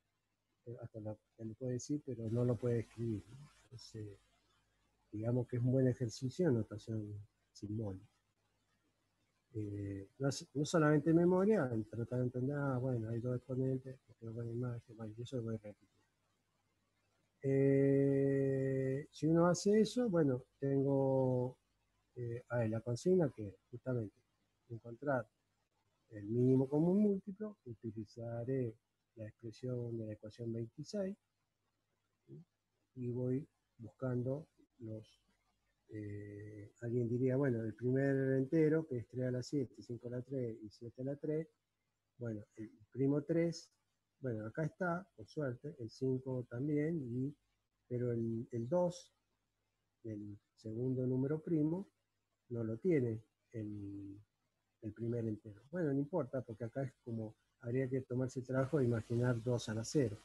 eh, hasta lo puede decir, pero no lo puede escribir. Entonces, digamos que es un buen ejercicio de notación simbólico. Eh, no, solamente memoria, tratar de entender, ah, bueno, hay dos exponentes, tengo una imagen, bueno, eso lo voy a repetir. Eh, si uno hace eso, bueno, tengo eh, la consigna que justamente encontrar el mínimo común múltiplo, utilizaré la expresión de la ecuación 26 y voy buscando los eh, alguien diría, bueno, el primer entero, que es 3 a la 7, 5 a la 3 y 7 a la 3, bueno, el primo 3, bueno, acá está, por suerte, el 5 también, y, pero el, el 2, el segundo número primo, no lo tiene el, el primer entero. Bueno, no importa, porque acá es como, habría que tomarse el trabajo de imaginar 2 a la 0.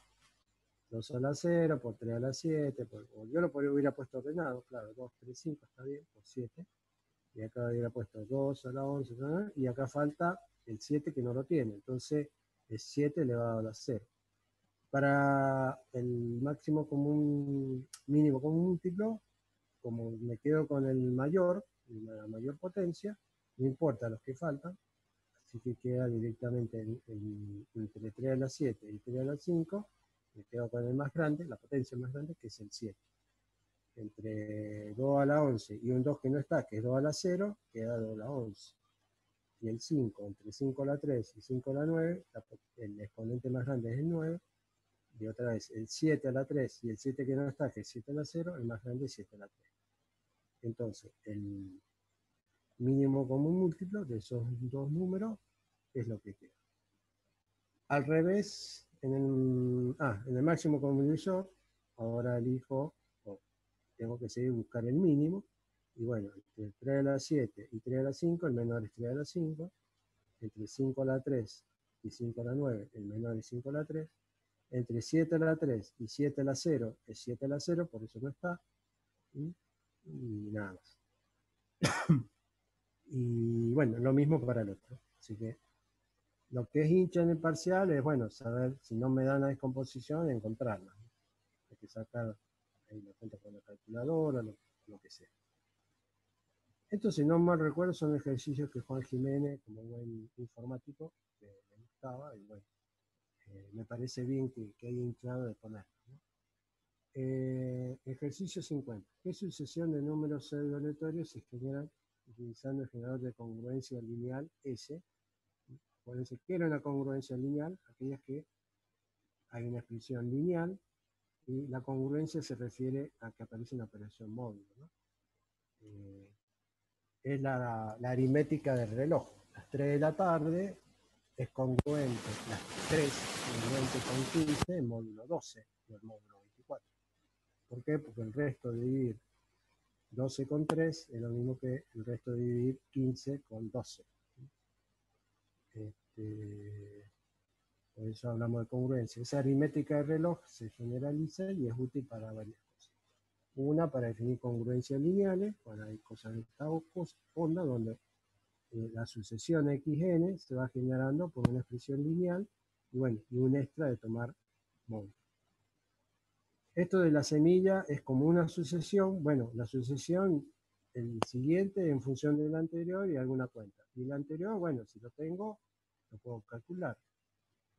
2 a la 0 por 3 a la 7, por, yo lo hubiera puesto ordenado, claro, 2, 3, 5 está bien, por 7. Y acá hubiera puesto 2 a la 11, y acá falta el 7 que no lo tiene, entonces es 7 elevado a la 0. Para el máximo común, mínimo común múltiplo, como me quedo con el mayor, la mayor potencia, no importa los que faltan, así que queda directamente entre 3 a la 7 y 3 a la 5, me quedo con el más grande, la potencia más grande, que es el 7. Entre 2 a la 11 y un 2 que no está, que es 2 a la 0, queda 2 a la 11. Y el 5, entre 5 a la 3 y 5 a la 9, el exponente más grande es el 9. Y otra vez, el 7 a la 3 y el 7 que no está, que es 7 a la 0, el más grande es 7 a la 3. Entonces, el mínimo común múltiplo de esos dos números es lo que queda. Al revés, en el, ah, en el máximo común divisor, ahora elijo, tengo que seguir buscar el mínimo, y bueno, entre 3 a la 7 y 3 a la 5, el menor es 3 a la 5, entre 5 a la 3 y 5 a la 9, el menor es 5 a la 3, entre 7 a la 3 y 7 a la 0 es 7 a la 0, por eso no está, y, y nada más. Y bueno, lo mismo para el otro. Así que lo que es hincha en el parcial es, bueno, saber si no me dan la descomposición, encontrarla. Hay que sacar ahí la cuenta con la calculadora, lo, lo que sea. Estos, si no mal recuerdo, son ejercicios que Juan Jiménez, como buen informático, le, gustaba y bueno, eh, me parece bien que, que haya hinchado de ponerlo. Eh, ejercicio 50. ¿Qué sucesión de números pseudo-aleatorios se generan utilizando el generador de congruencia lineal S. Acuérdense que era una congruencia lineal, aquellas que hay una expresión lineal, y la congruencia se refiere a que aparece una operación móvil. Eh, es la, aritmética del reloj. Las 3 de la tarde es congruente, las 3 congruente con 15 en módulo 12 del módulo 24. ¿Por qué? Porque el resto de dividir 12 con 3 es lo mismo que el resto de dividir 15 con 12. Este, por eso hablamos de congruencia. Esa aritmética de reloj se generaliza y es útil para varias cosas. Una para definir congruencias lineales, hay cosas de esta onda, donde eh, la sucesión xn se va generando por una expresión lineal y bueno, y un extra de tomar móvil. Esto de la semilla es como una sucesión, bueno, la sucesión, el siguiente en función del anterior y alguna cuenta. Y el anterior, bueno, si lo tengo, lo puedo calcular.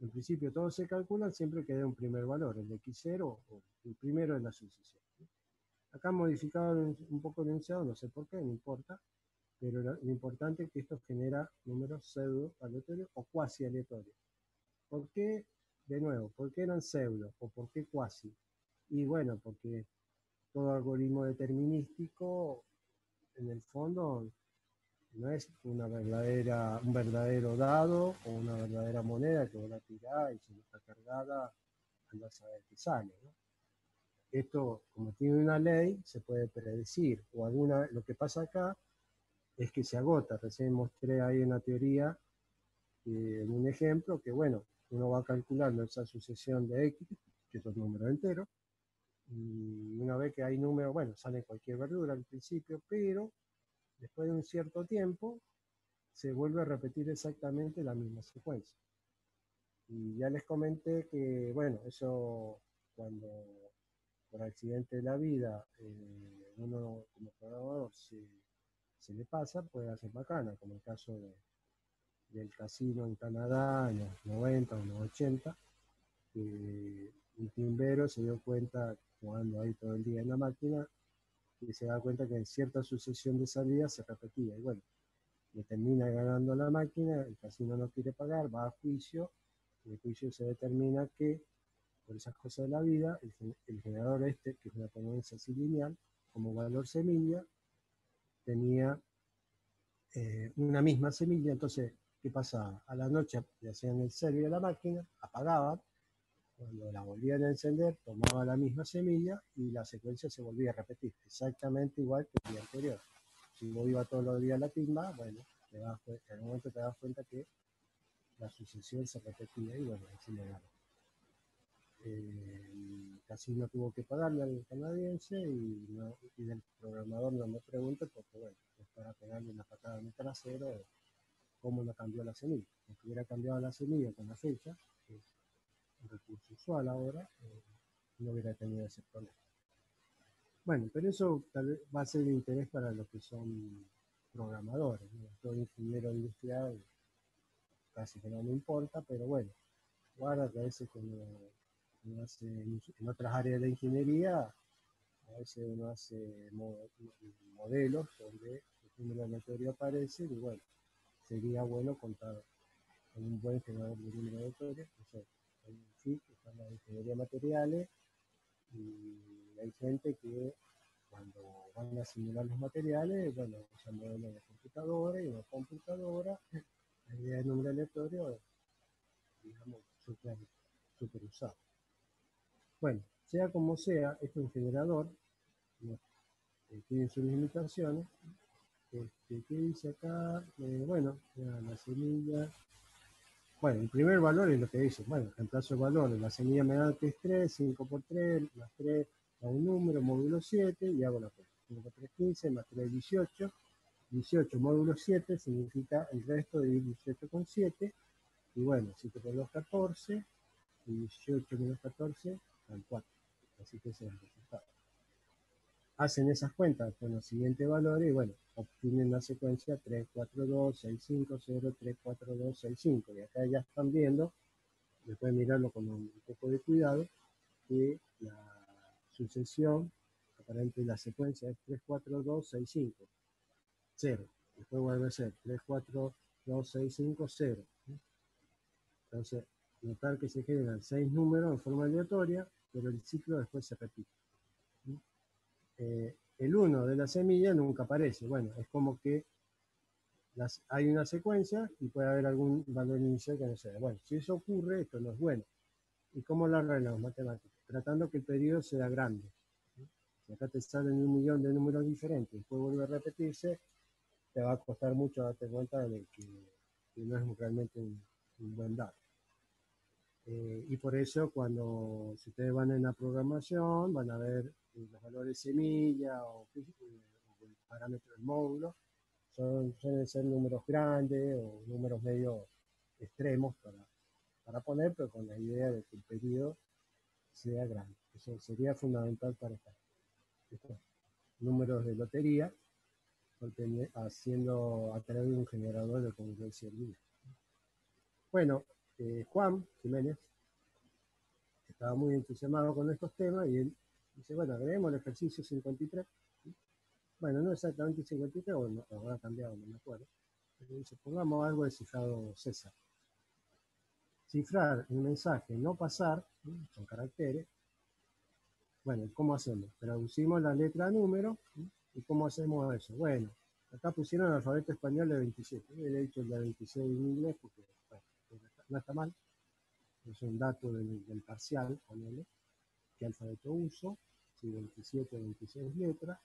En principio todos se calculan siempre que dé un primer valor, el de x0 o el primero de la sucesión. Acá han modificado un poco el enunciado, no sé por qué, no importa, pero lo, importante es que esto genera números pseudo aleatorios o cuasi aleatorios. ¿Por qué? De nuevo, ¿por qué eran pseudo o por qué cuasi? Y bueno, porque todo algoritmo determinístico, en el fondo, no es una verdadera, un verdadero dado o una verdadera moneda que vos la tirás y si no está cargada, andás a ver qué sale. Esto, como tiene una ley, se puede predecir. O alguna, lo que pasa acá es que se agota. Recién mostré ahí en la teoría, eh, en un ejemplo, que bueno, uno va calculando esa sucesión de x, que es un número entero, y una vez que hay números, bueno, sale cualquier verdura al principio, pero después de un cierto tiempo se vuelve a repetir exactamente la misma secuencia. Y ya les comenté que, bueno, eso cuando por accidente de la vida eh, uno como programador se, se, le pasa, puede hacer bacana, como el caso de, del casino en Canadá en los 90 o los 80, que un timbero se dio cuenta jugando ahí todo el día en la máquina, y se da cuenta que en cierta sucesión de salidas se repetía. Y bueno, le termina ganando la máquina, el casino no quiere pagar, va a juicio, y el juicio se determina que, por esas cosas de la vida, el, generador este, que es una tendencia así como valor semilla, tenía eh, una misma semilla, entonces, ¿qué pasaba? A la noche le hacían el servicio a la máquina, apagaban, cuando la volvían a encender, tomaba la misma semilla y la secuencia se volvía a repetir, exactamente igual que el día anterior. Si vos iba todos los días a la timba, bueno, te das, en el momento te das cuenta que la sucesión se repetía y bueno, así le ganó. Eh, casino tuvo que pagarle al canadiense y, no, y programador no me pregunte porque bueno, es para pegarle una patada en el trasero cómo no cambió la semilla. Si hubiera cambiado la semilla con la fecha, un recurso usual ahora, eh, no hubiera tenido ese problema. Bueno, pero eso tal vez va a ser de interés para los que son programadores. ¿no? Todo ingeniero industrial casi que no me importa, pero bueno, guarda que a veces cuando uno hace en otras áreas de ingeniería, a veces uno hace modelos donde el número aleatorio aparece y bueno, sería bueno contar con un buen generador de número. No sé, hay un FIC, que en la ingeniería de materiales, y hay gente que cuando van a simular los materiales, bueno, usan modelos de computadora y una computadora, la idea del número aleatorio, digamos, súper super usado. Bueno, sea como sea, esto es un generador, eh, tiene sus limitaciones. Este, ¿Qué dice acá? Eh, bueno, la semilla. Bueno, el primer valor es lo que dice. Bueno, reemplazo de la semilla me da que es 3, 5 por 3, más 3 a un número, módulo 7, y hago la cuenta. 5 por 3, 15, más 3, 18. 18 módulo 7 significa el resto de 18 con 7. Y bueno, 7 por 2, 14. Y 18 menos 14 al 4. Así que ese es el resultado. Hacen esas cuentas con los siguientes valores y bueno, obtienen la secuencia 3, 4, 2, 6, 5, 0, 3, 4, 2, 6, 5. Y acá ya están viendo, después de mirarlo con un poco de cuidado, que la sucesión, aparentemente la secuencia es 3, 4, 2, 6, 5, 0. Después vuelve a ser 3, 4, 2, 6, 5, 0. Entonces, notar que se generan 6 números en forma aleatoria, pero el ciclo después se repite. Eh, el 1 de la semilla nunca aparece. Bueno, es como que las, hay una secuencia y puede haber algún valor inicial que no sea. Bueno, si eso ocurre, esto no es bueno. ¿Y cómo lo arreglamos matemáticas? Tratando que el periodo sea grande. Si acá te salen un millón de números diferentes y después vuelve a repetirse, te va a costar mucho darte cuenta de que, no es realmente un buen dato. Eh, y por eso cuando si ustedes van en la programación van a ver eh, los valores semilla o, el parámetro del módulo, son, suelen ser números grandes o números medio extremos para, para poner, pero con la idea de que el periodo sea grande. Eso sería fundamental para estar. Estos números de lotería haciendo a través de un generador de congruencia lineal. Bueno, eh, Juan Jiménez estaba muy entusiasmado con estos temas y él dice, bueno, agreguemos el ejercicio 53. Bueno, no exactamente 53, o no, habrá cambiado, no me acuerdo. Pero dice, pongamos algo de cifrado César. Cifrar un mensaje, no pasar, son caracteres. Bueno, ¿cómo hacemos? Traducimos la letra a número. ¿Y cómo hacemos eso? Bueno, acá pusieron el alfabeto español de 27. Yo le he dicho el de 26 en inglés porque no está mal, es un dato del, parcial, ponele, qué alfabeto uso, si 27 o 26 letras,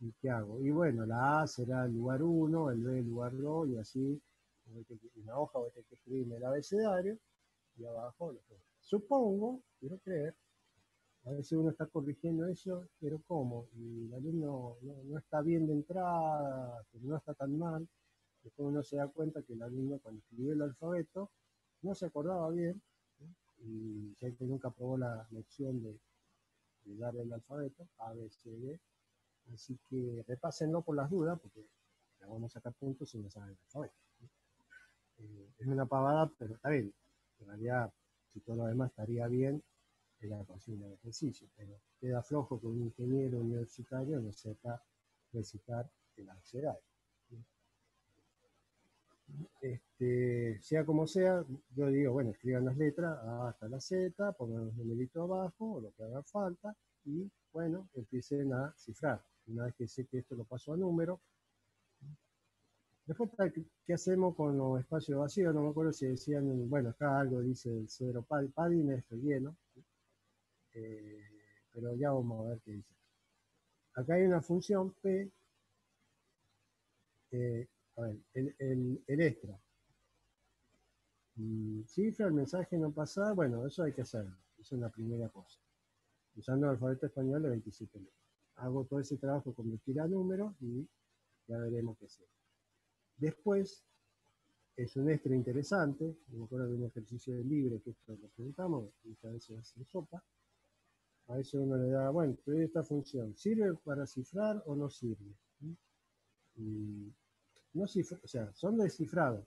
y qué hago. Y bueno, la A será el lugar 1, el B el lugar 2, y así, una hoja voy a tener que escribirme el abecedario, y abajo lo Supongo, quiero creer, a veces uno está corrigiendo eso, pero ¿cómo? Y el alumno no, no está bien de entrada, no está tan mal, Después uno se da cuenta que el alumno cuando escribió el alfabeto no se acordaba bien y ya que nunca probó la lección de, de dar el alfabeto, A, B, C, D. Así que repásenlo por las dudas porque le vamos a sacar puntos si no saben el alfabeto. Eh, es una pavada, pero está bien. En realidad, si todo lo demás estaría bien, era posible el ejercicio, pero queda flojo que un ingeniero universitario no sepa recitar el abecedario. Este, sea como sea, yo digo, bueno, escriban las letras A hasta la Z, pongan los numeritos abajo, o lo que haga falta, y bueno, empiecen a cifrar. Una vez que sé que esto lo paso a número. Después, ¿qué hacemos con los espacios vacíos? No me acuerdo si decían, bueno, acá algo dice el cero padding, esto lleno. Eh, pero ya vamos a ver qué dice. Acá hay una función P eh, a ver, el, extra. Mm, cifra, el mensaje no pasa, bueno, eso hay que hacerlo. Esa es la primera cosa. Usando el alfabeto español de 27 letras. Hago todo ese trabajo, convertir a números y ya veremos qué es. Después, es un extra interesante, me acuerdo de un ejercicio de libre que esto lo preguntamos, a veces sopa. A veces uno le da, bueno, esta función, ¿sirve para cifrar o no sirve? No cifra, o sea, son descifrados.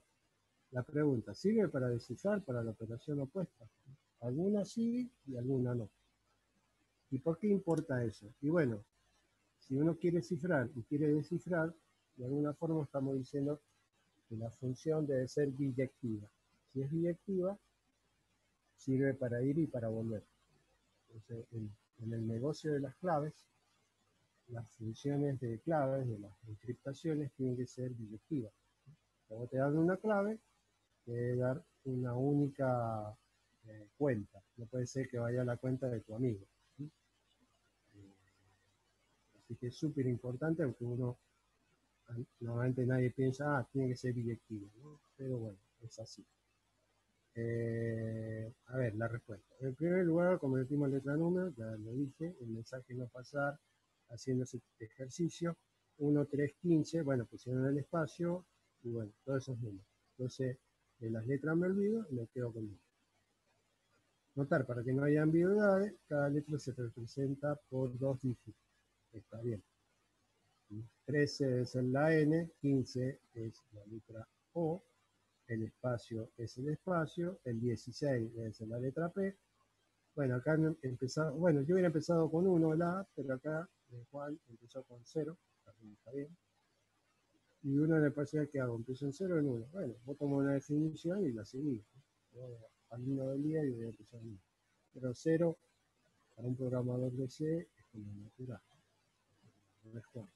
La pregunta, ¿sirve para descifrar para la operación opuesta? Algunas sí y algunas no. ¿Y por qué importa eso? Y bueno, si uno quiere cifrar y quiere descifrar, de alguna forma estamos diciendo que la función debe ser biyectiva. Si es biyectiva, sirve para ir y para volver. Entonces, en, el negocio de las claves, las funciones de claves, de las encriptaciones, tienen que ser biyectivas. Cuando te dan una clave, te debe dar una única eh, cuenta. No puede ser que vaya a la cuenta de tu amigo. Eh, así que es súper importante, aunque uno normalmente nadie piensa, ah, tiene que ser biyectivo, pero bueno, es así. Eh, a ver, la respuesta. En primer lugar, convertimos letra número, ya lo dije, el mensaje no pasar haciendo ese ejercicio. 1, 3, 15, bueno, pusieron el espacio y bueno, todos esos números. Entonces, de las letras me olvido y me quedo con uno. Notar, para que no haya ambigüedades, cada letra se representa por dos dígitos. Está bien. 13 es la N, 15 es la letra O, el espacio es el espacio, el 16 es la letra P. Bueno, acá empezado, bueno, yo hubiera empezado con 1 la pero acá eh, Juan empezó con 0, está bien. Y uno el parcial que hago, empiezo en 0 en 1. Bueno, vos tomo una definición y la seguís. Al hilo del día y voy a empezar en 1. Pero 0 para un programador de C es como natural. No es Juan.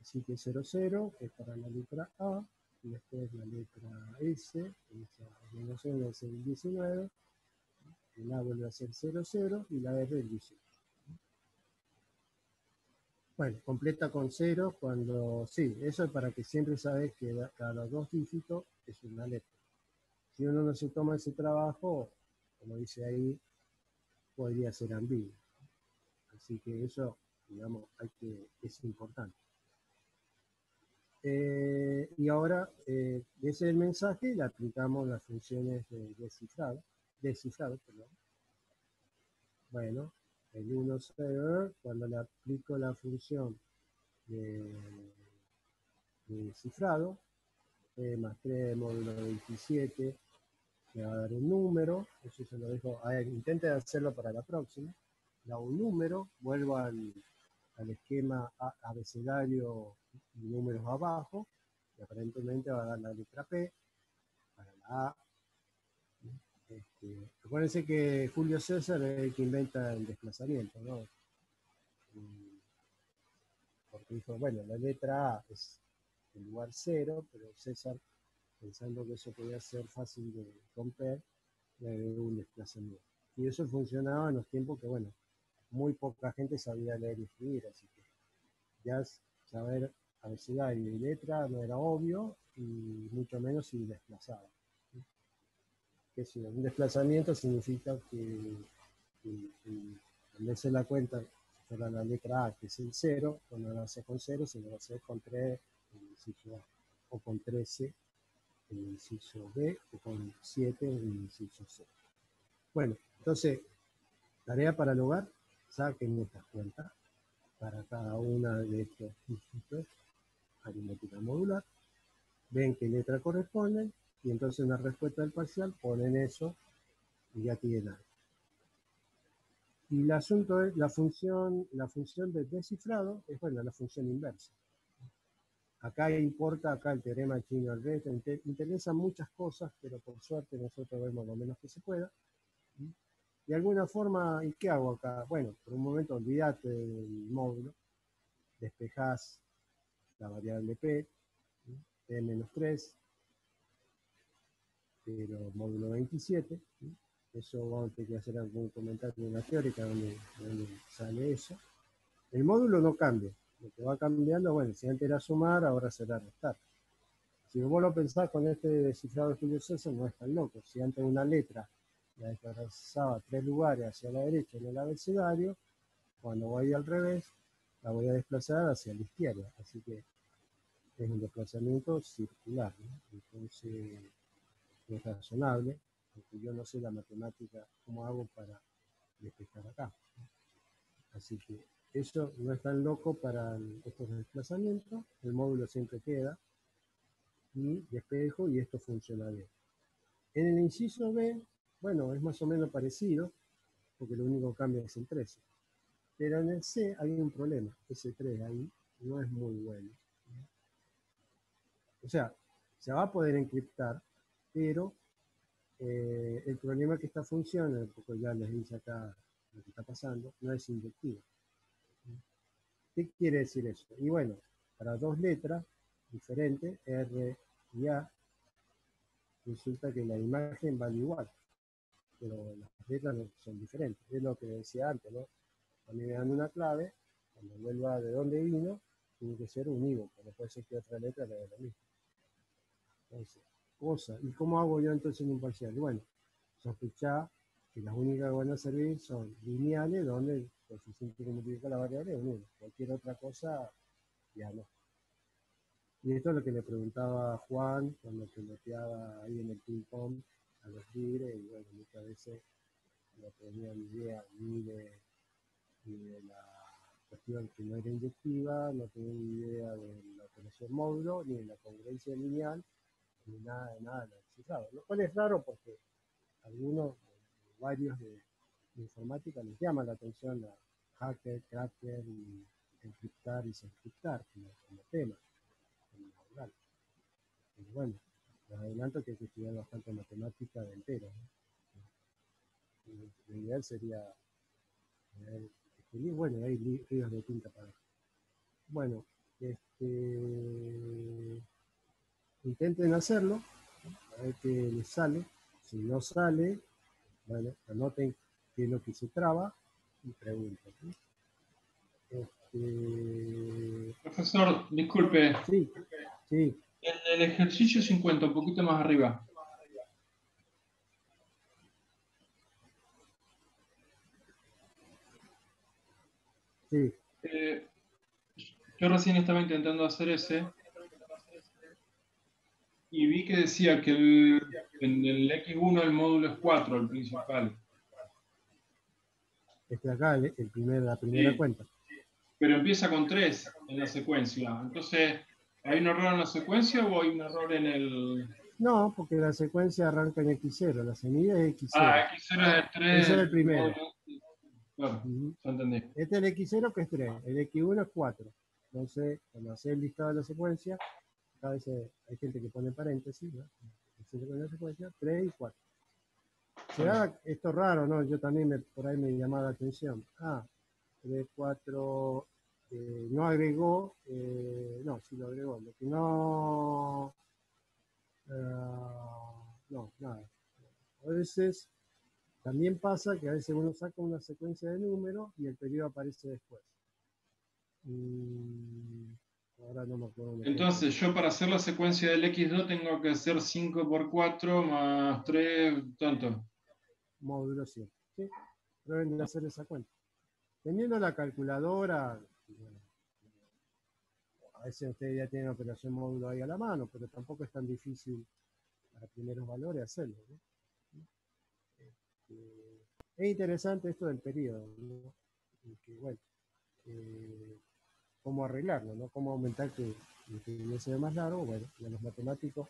Así que 00 es para la letra A, y después la letra S, esa es el 19, el A vuelve a ser 00 y la R el 18. Bueno, completa con 0 cuando, sí, eso es para que siempre sabes que cada dos dígitos es una letra. Si uno no se toma ese trabajo, como dice ahí, podría ser ambiguo. Así que eso digamos, hay que, es importante. Eh, y ahora, eh, ese es el mensaje, le aplicamos las funciones de descifrado, descifrado, perdón. Bueno, el 1 server, cuando le aplico la función de, descifrado, e más 3 módulo 27, me va a dar un número, eso se lo dejo, a ver, intente hacerlo para la próxima, da un número, vuelvo al, al esquema abecedario y números abajo, y aparentemente va a dar la letra P para la A. Este, acuérdense que Julio César es el que inventa el desplazamiento, ¿no? Porque dijo, bueno, la letra A es el lugar cero, pero César, pensando que eso podía ser fácil de romper, le agregó un desplazamiento. Y eso funcionaba en los tiempos que, bueno, muy poca gente sabía leer y escribir, así que ya saber abecedario y letra no era obvio y mucho menos si desplazaba. Que si un desplazamiento significa que, en vez la cuenta fuera la letra A, que es el 0, cuando lo hace con 0, se lo va a hacer con 3 el inciso A, o con 13 el inciso B, o con 7 el inciso C. Bueno, entonces, tarea para el hogar, saquen estas cuentas para cada una de estos dígitos aritmética modular, ven qué letra corresponde y entonces en la respuesta del parcial ponen eso y ya tienen algo. Y el asunto es la función, la función de descifrado es bueno, la función inversa. Acá importa, acá el teorema chino al resto, interesa muchas cosas, pero por suerte nosotros vemos lo menos que se pueda de alguna forma, ¿y qué hago acá? Bueno, por un momento olvídate del módulo, despejás la variable p, p-3, pero módulo 27, eso vamos a tener que hacer algún comentario en la teórica donde, sale eso. El módulo no cambia, Lo que va cambiando, bueno, si antes era sumar, ahora será restar. Si vos lo pensás con este descifrado de Julio César, no es tan loco. Si antes una letra la desplazaba tres lugares hacia la derecha en el abecedario, cuando voy al revés, la voy a desplazar hacia la izquierda. Así que es un desplazamiento circular. Entonces es razonable, porque yo no sé la matemática, cómo hago para despejar acá. Así que eso no es tan loco para estos desplazamientos, el módulo siempre queda, y despejo y esto funciona bien. En el inciso B, bueno, es más o menos parecido, porque lo único que cambia es el 13. Pero en el C hay un problema, ese 3 ahí no es muy bueno. O sea, se va a poder encriptar, pero eh, el problema es que esta función, porque ya les dice acá lo que está pasando, no es inyectiva. ¿Qué quiere decir eso? Y bueno, para dos letras diferentes, R y A, resulta que la imagen vale igual, pero las letras son diferentes. Es lo que decía antes, ¿no? A mí me dan una clave, cuando vuelva de dónde vino, tiene que ser unívoco, no puede ser que otra letra le dé lo mismo. Entonces, cosa. ¿Y cómo hago yo entonces en un parcial? Bueno, sospechar que las únicas que van a servir son lineales, donde el coeficiente que multiplica la variable es 1. Cualquier otra cosa, ya no. Y esto es lo que le preguntaba Juan cuando peloteaba ahí en el ping-pong a los libres, y bueno, muchas veces no tenía ni idea ni de, ni de la cuestión que no era inyectiva, no tenía ni idea de la operación módulo, ni de la congruencia lineal, ni nada de nada de lo cual es raro porque algunos, varios de, informática les llama la atención a hacker, cracker, y encriptar y desencriptar como, como tema. Como Pero bueno, les adelanto que hay que estudiar bastante matemática de entero. ¿no? Lo ideal sería eh, bueno, hay ríos de tinta para Bueno, este intenten hacerlo, a ver qué les sale. Si no sale, bueno, anoten qué es lo que se traba y pregunten. ¿sí? Este... Profesor, disculpe. Sí, sí. En el ejercicio 50, un poquito más arriba. Sí. Eh, yo recién estaba intentando hacer ese y vi que decía que el, en el X1 el módulo es 4, el principal. Este acá, el, el primer, la primera Sí. cuenta. Pero empieza con 3 en la secuencia. Entonces, ¿hay un error en la secuencia o hay un error en el. No, porque la secuencia arranca en X0, la semilla es X0. Ah, X0 es 3. Ese es el primero. Claro, Ujú. ya entendí. Este es el X0 que es 3, el X1 es 4. Entonces, cuando hace el listado de la secuencia, a veces hay gente que pone paréntesis, ¿no? La secuencia 3 y 4. Será esto raro, ¿no? Yo también me, por ahí me llamaba la atención. Ah, 3, 4, eh, no agregó, eh, no, sí lo agregó. Lo que no, ah, no, nada. A veces también pasa que a veces uno saca una secuencia de números y el periodo aparece después. Ahora no me acuerdo. Entonces, yo para hacer la secuencia del X2 tengo que hacer 5 por 4 más 3, tanto. módulo 100. ¿sí? Prueben de hacer esa cuenta. Teniendo la calculadora, a veces ustedes ya tienen operación módulo ahí a la mano, pero tampoco es tan difícil para primeros valores hacerlo. ¿no? Este, es interesante esto del periodo, ¿no? Que, bueno, eh, cómo arreglarlo, ¿no? Cómo aumentar que, que periodo sea más largo. Bueno, y a los matemáticos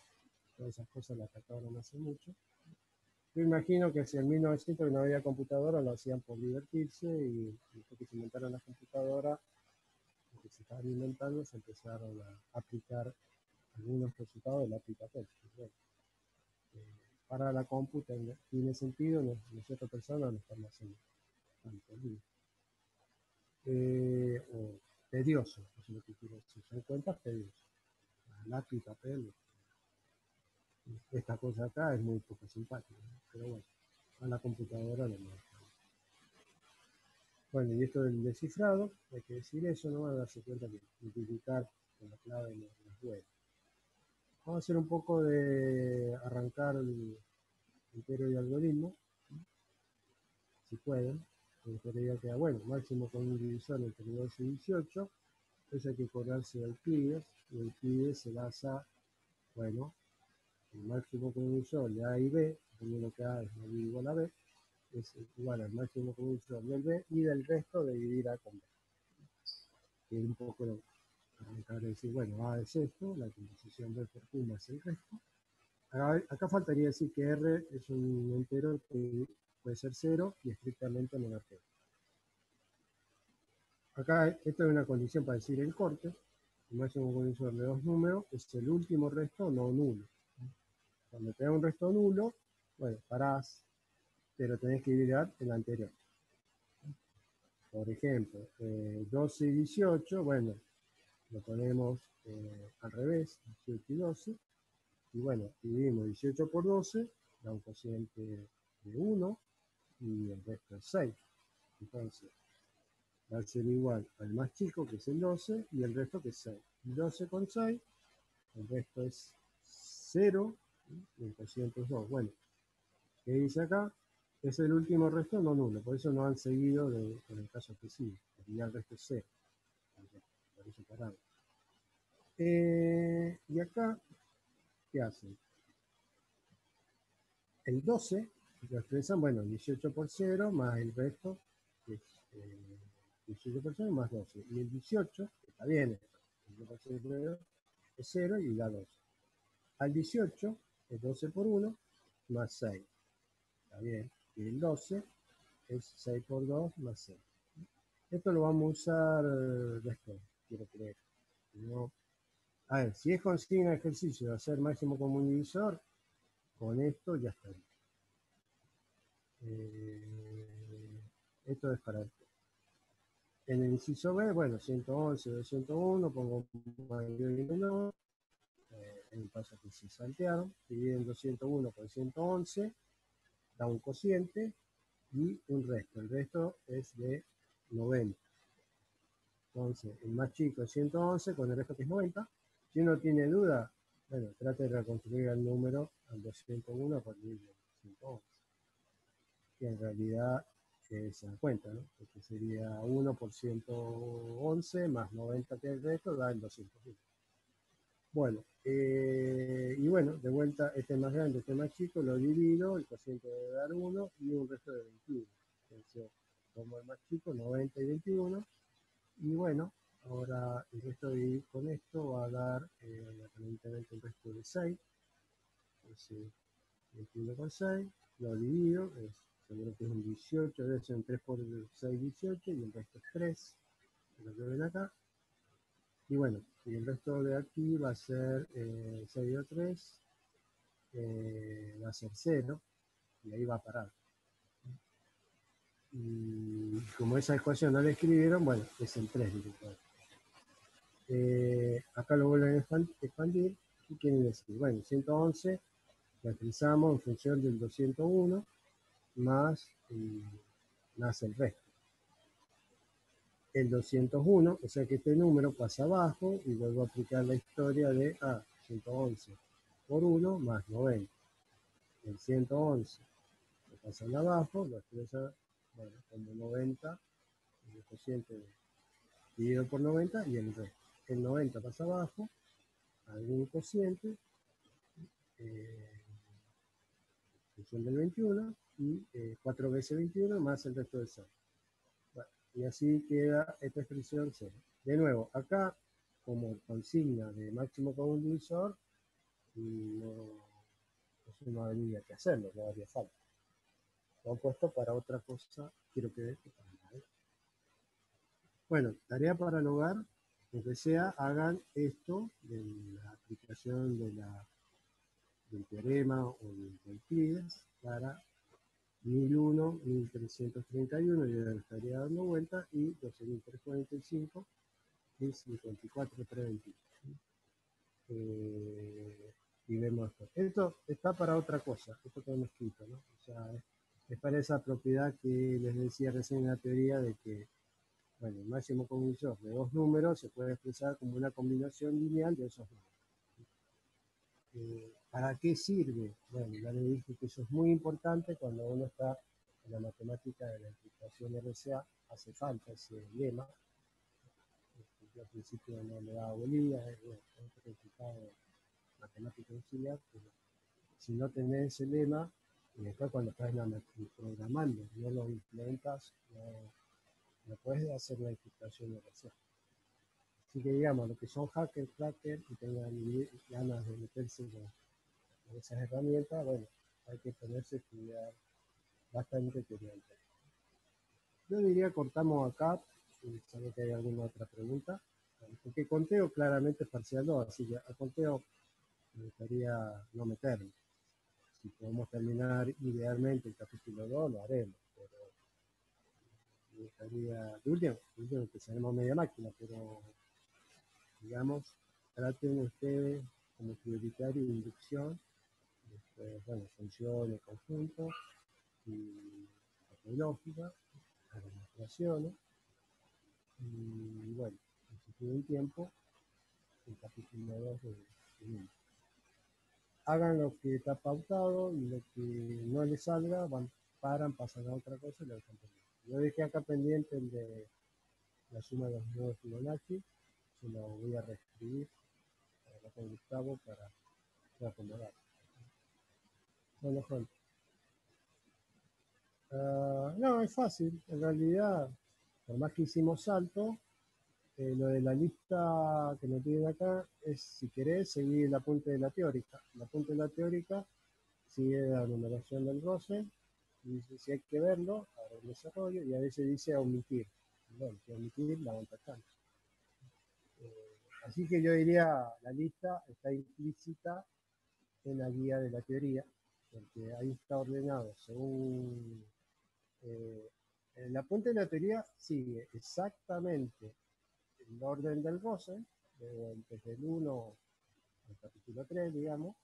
todas esas cosas las trataron hace mucho. Yo imagino que si en 1900 no había computadora lo hacían por divertirse y después que se inventaron las computadoras, que se estaban inventando, se empezaron a aplicar algunos resultados lápiz papel. Bueno, eh, para la compu ten- tiene sentido, no- nosotros personas no estamos haciendo tanto. Eh, tedioso, es lo que quiero decir, son cuentas tediosas. Lápiz, papel, esta cosa acá es muy poco simpática, pero bueno, a la computadora le marca. Bueno, y esto del descifrado, hay que decir eso, ¿no? A darse cuenta que multiplicar con la clave no es bueno. Vamos a hacer un poco de arrancar el entero y algoritmo, si pueden. Me queda bueno, máximo con un divisor entre 2 y 18. Entonces hay que cobrarse de Euclides, y Euclides se basa, bueno, el máximo con un divisor de A y B, lo que A es no igual a B, es igual al máximo con un divisor del B y del resto dividir A con B. Y un poco arrancar de decir, bueno, A es esto, la composición B por Q más el resto. Acá, faltaría decir que R es un entero que puede ser cero y estrictamente negativo. Acá, esto es una condición para decir el corte. El máximo condición de dos números es el último resto no nulo. Cuando te da un resto nulo, bueno, parás, pero tenés que dividir el anterior. Por ejemplo, 12 eh, y 18, bueno, lo ponemos eh, al revés, 18 y 12. Y bueno, dividimos 18 por 12, da un cociente de 1 y el resto es 6. Entonces, va a ser igual al más chico, que es el 12, y el resto que es 6. 12 con 6, el resto es 0, y el cociente es 2. Bueno, ¿qué dice acá? Es el último resto no nulo, por eso no han seguido de, en el caso que sí, el resto es 0. Por eso parado. Eh, y acá ¿qué hacen? El 12 lo expresan, bueno, 18 por 0 más el resto, que es 18 por 0 más 12. Y el 18, que está bien, 18 por 0 es 0 y da 12. Al 18 es 12 por 1 más 6. Está bien. Y el 12 es 6 por 2 más 6. Esto lo vamos a usar después, quiero creer. No, a ver, si es consigna ejercicio de hacer máximo común divisor, con esto ya está bien. Eh, esto es para. En el inciso B, bueno, 111, 201, pongo mayor y menor. Eh, en paso que se saltearon. Dividen 201 por 111, da un cociente y un resto. El resto es de 90. Entonces, el más chico es 111 con el resto que es 90. Si uno tiene duda, bueno, trate de reconstruir el número al 201 por el 111. Que en realidad eh, se da cuenta, ¿no? Porque sería 1 por 111 más 90 que el resto, da el 201. Bueno, eh, y bueno, de vuelta, este es más grande, este es más chico, lo divido, el cociente debe dar 1 y un resto de 21. Entonces, como el más chico, 90 y 21. Y bueno, Ahora el resto de con esto va a dar eh, aparentemente un resto de 6. Entonces, 21 por 6, lo divido, es, seguro que es un 18, debe ser un 3 por 6, 18, y el resto es 3, lo que ven acá. Y bueno, y el resto de aquí va a ser eh, 6 o 3, eh, va a ser 0, y ahí va a parar. Y como esa ecuación no la escribieron, bueno, es el 3 directamente. Eh, acá lo vuelven a expandir. ¿Qué quieren decir? Bueno, 111 lo expresamos en función del 201 más, más el resto. El 201, o sea que este número pasa abajo y vuelvo a aplicar la historia de ah, 111 por 1 más 90. El 111 lo pasan abajo, lo expresa bueno, como 90, el cociente dividido por 90 y el resto el 90 pasa abajo, algún cociente, eh, función del 21, y 4 eh, veces 21 más el resto de 6. y así queda esta expresión 0. De nuevo, acá, como consigna de máximo común divisor, no, eso no habría que hacerlo, no haría falta. Lo he puesto para otra cosa, quiero que Bueno, tarea para el hogar que sea, hagan esto de la aplicación de la, del teorema o del Euclides para 1001, 1331, yo estaría dando vuelta, y 12345 y 54321. Eh, y vemos esto. Esto está para otra cosa, esto que hemos escrito, ¿no? O sea, es para esa propiedad que les decía recién en la teoría de que, bueno, el máximo común de dos números se puede expresar como una combinación lineal de esos números. Eh, ¿Para qué sirve? Bueno, ya le dije que eso es muy importante cuando uno está en la matemática de la implicación RCA, hace falta ese lema. Yo al principio no le daba bolilla, es un resultado matemática auxiliar, pero si no tenés ese lema, y después cuando estás programando, no lo implementas, no, puedes hacer la de RCA. Así que digamos, los que son hackers, crackers y tengan ganas de meterse con, esas herramientas, bueno, hay que ponerse a estudiar bastante teoría Yo diría cortamos acá, si sabe que hay alguna otra pregunta, porque conteo claramente es parcial 2, así que a conteo me gustaría no meterme si podemos terminar idealmente el capítulo 2, lo haremos. Pero me gustaría, de último, de último media máquina, pero digamos, traten ustedes como prioritario inducción, después, bueno, funciones, conjuntos, y lógica, y bueno, si tienen tiempo, el capítulo 2 de, de hagan lo que está pautado y lo que no les salga, van, paran, pasan a otra cosa y lo dejan pendiente. Yo dejé acá pendiente el de la suma de los nuevos Fibonacci, se lo voy a reescribir con Gustavo para, para acomodar. Bueno, Juan. Uh, no, es fácil. En realidad, por más que hicimos salto, eh, lo de la lista que nos tienen acá es, si querés, seguir la punta de la teórica. La punta de la teórica sigue la numeración del roce, y si hay que verlo, ahora el desarrollo, y a veces dice omitir. Bueno, omitir, la. Eh, así que yo diría, la lista está implícita en la guía de la teoría, porque ahí está ordenado según... Eh, la punta de la teoría sigue exactamente el orden del goce, desde el 1 al capítulo 3, digamos,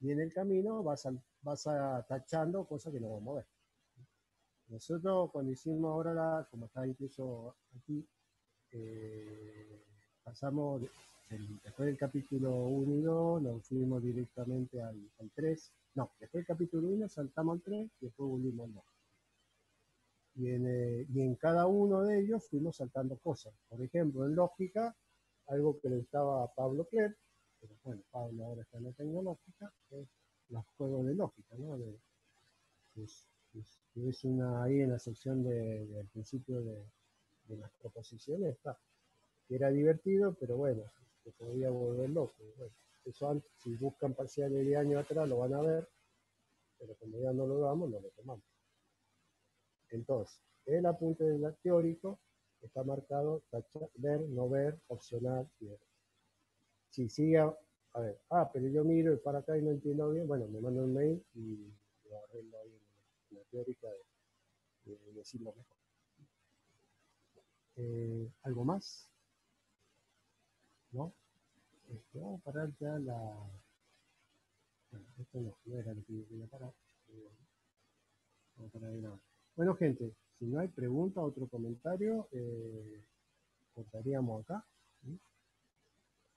y en el camino vas, a, vas a tachando cosas que no vamos a ver. Nosotros cuando hicimos ahora, la, como está incluso aquí, eh, pasamos después del capítulo 1 y 2, nos fuimos directamente al, 3. No, después del capítulo 1 saltamos al 3 y después volvimos al 2. Eh, y en, cada uno de ellos fuimos saltando cosas. Por ejemplo, en lógica, algo que le gustaba a Pablo Cler, pero bueno, Pablo ahora está en la tecnológica, es los juegos de lógica, ¿no? es, una, ahí en la sección del principio de, las proposiciones está, que era divertido, pero bueno, se podía volver loco. eso si buscan parciales de año atrás lo van a ver, pero como ya no lo damos, no lo tomamos. Entonces, el apunte del teórico está marcado ver, no ver, opcional ver. Si sigue, a ver, ah, pero yo miro y para acá y no entiendo bien, bueno, me manda un mail y lo arreglo ahí en la teórica de, decirlo mejor. Eh, ¿Algo más? ¿No? Este, vamos a parar ya la... Bueno, esto no, no era lo que yo quería parar. Vamos a parar ahí nada. Bueno, gente, si no hay pregunta, otro comentario, eh, cortaríamos acá.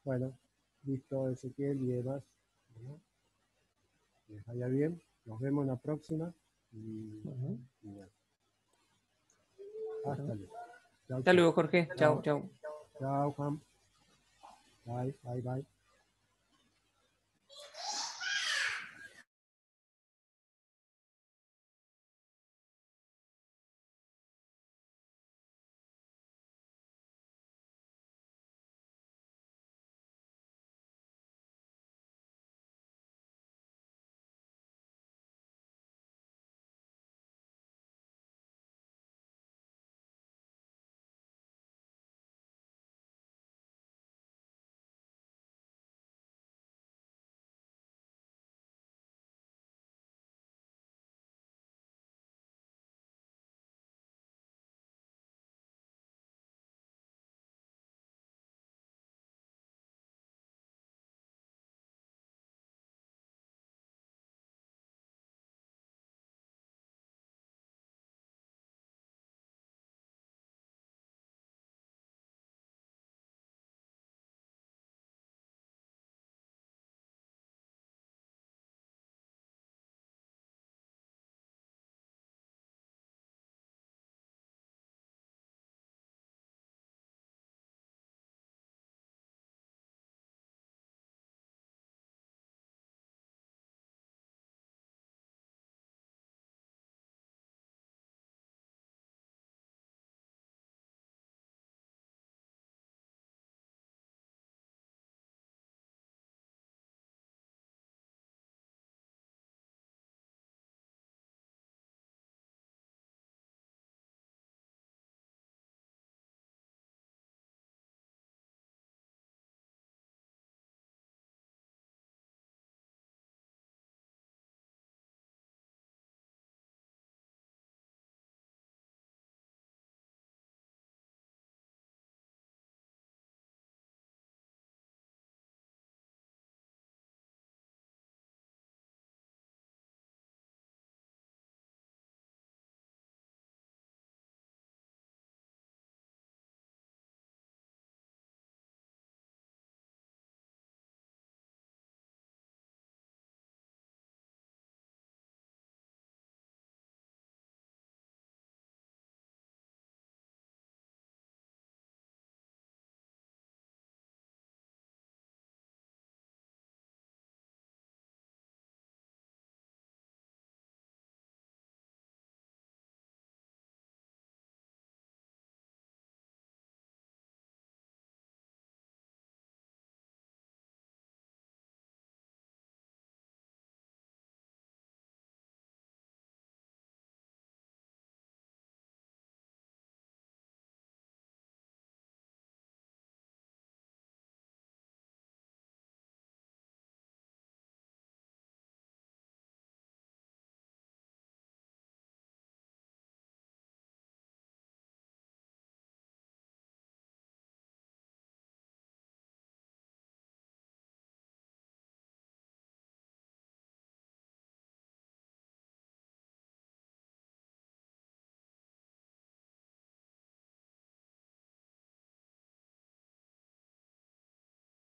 Bueno, listo, Ezequiel y demás. Que les vaya bien. Nos vemos en la próxima. Y, Hasta luego. Hasta luego, Jorge. Chao, chao. Chao, Juan. Bye, bye, bye.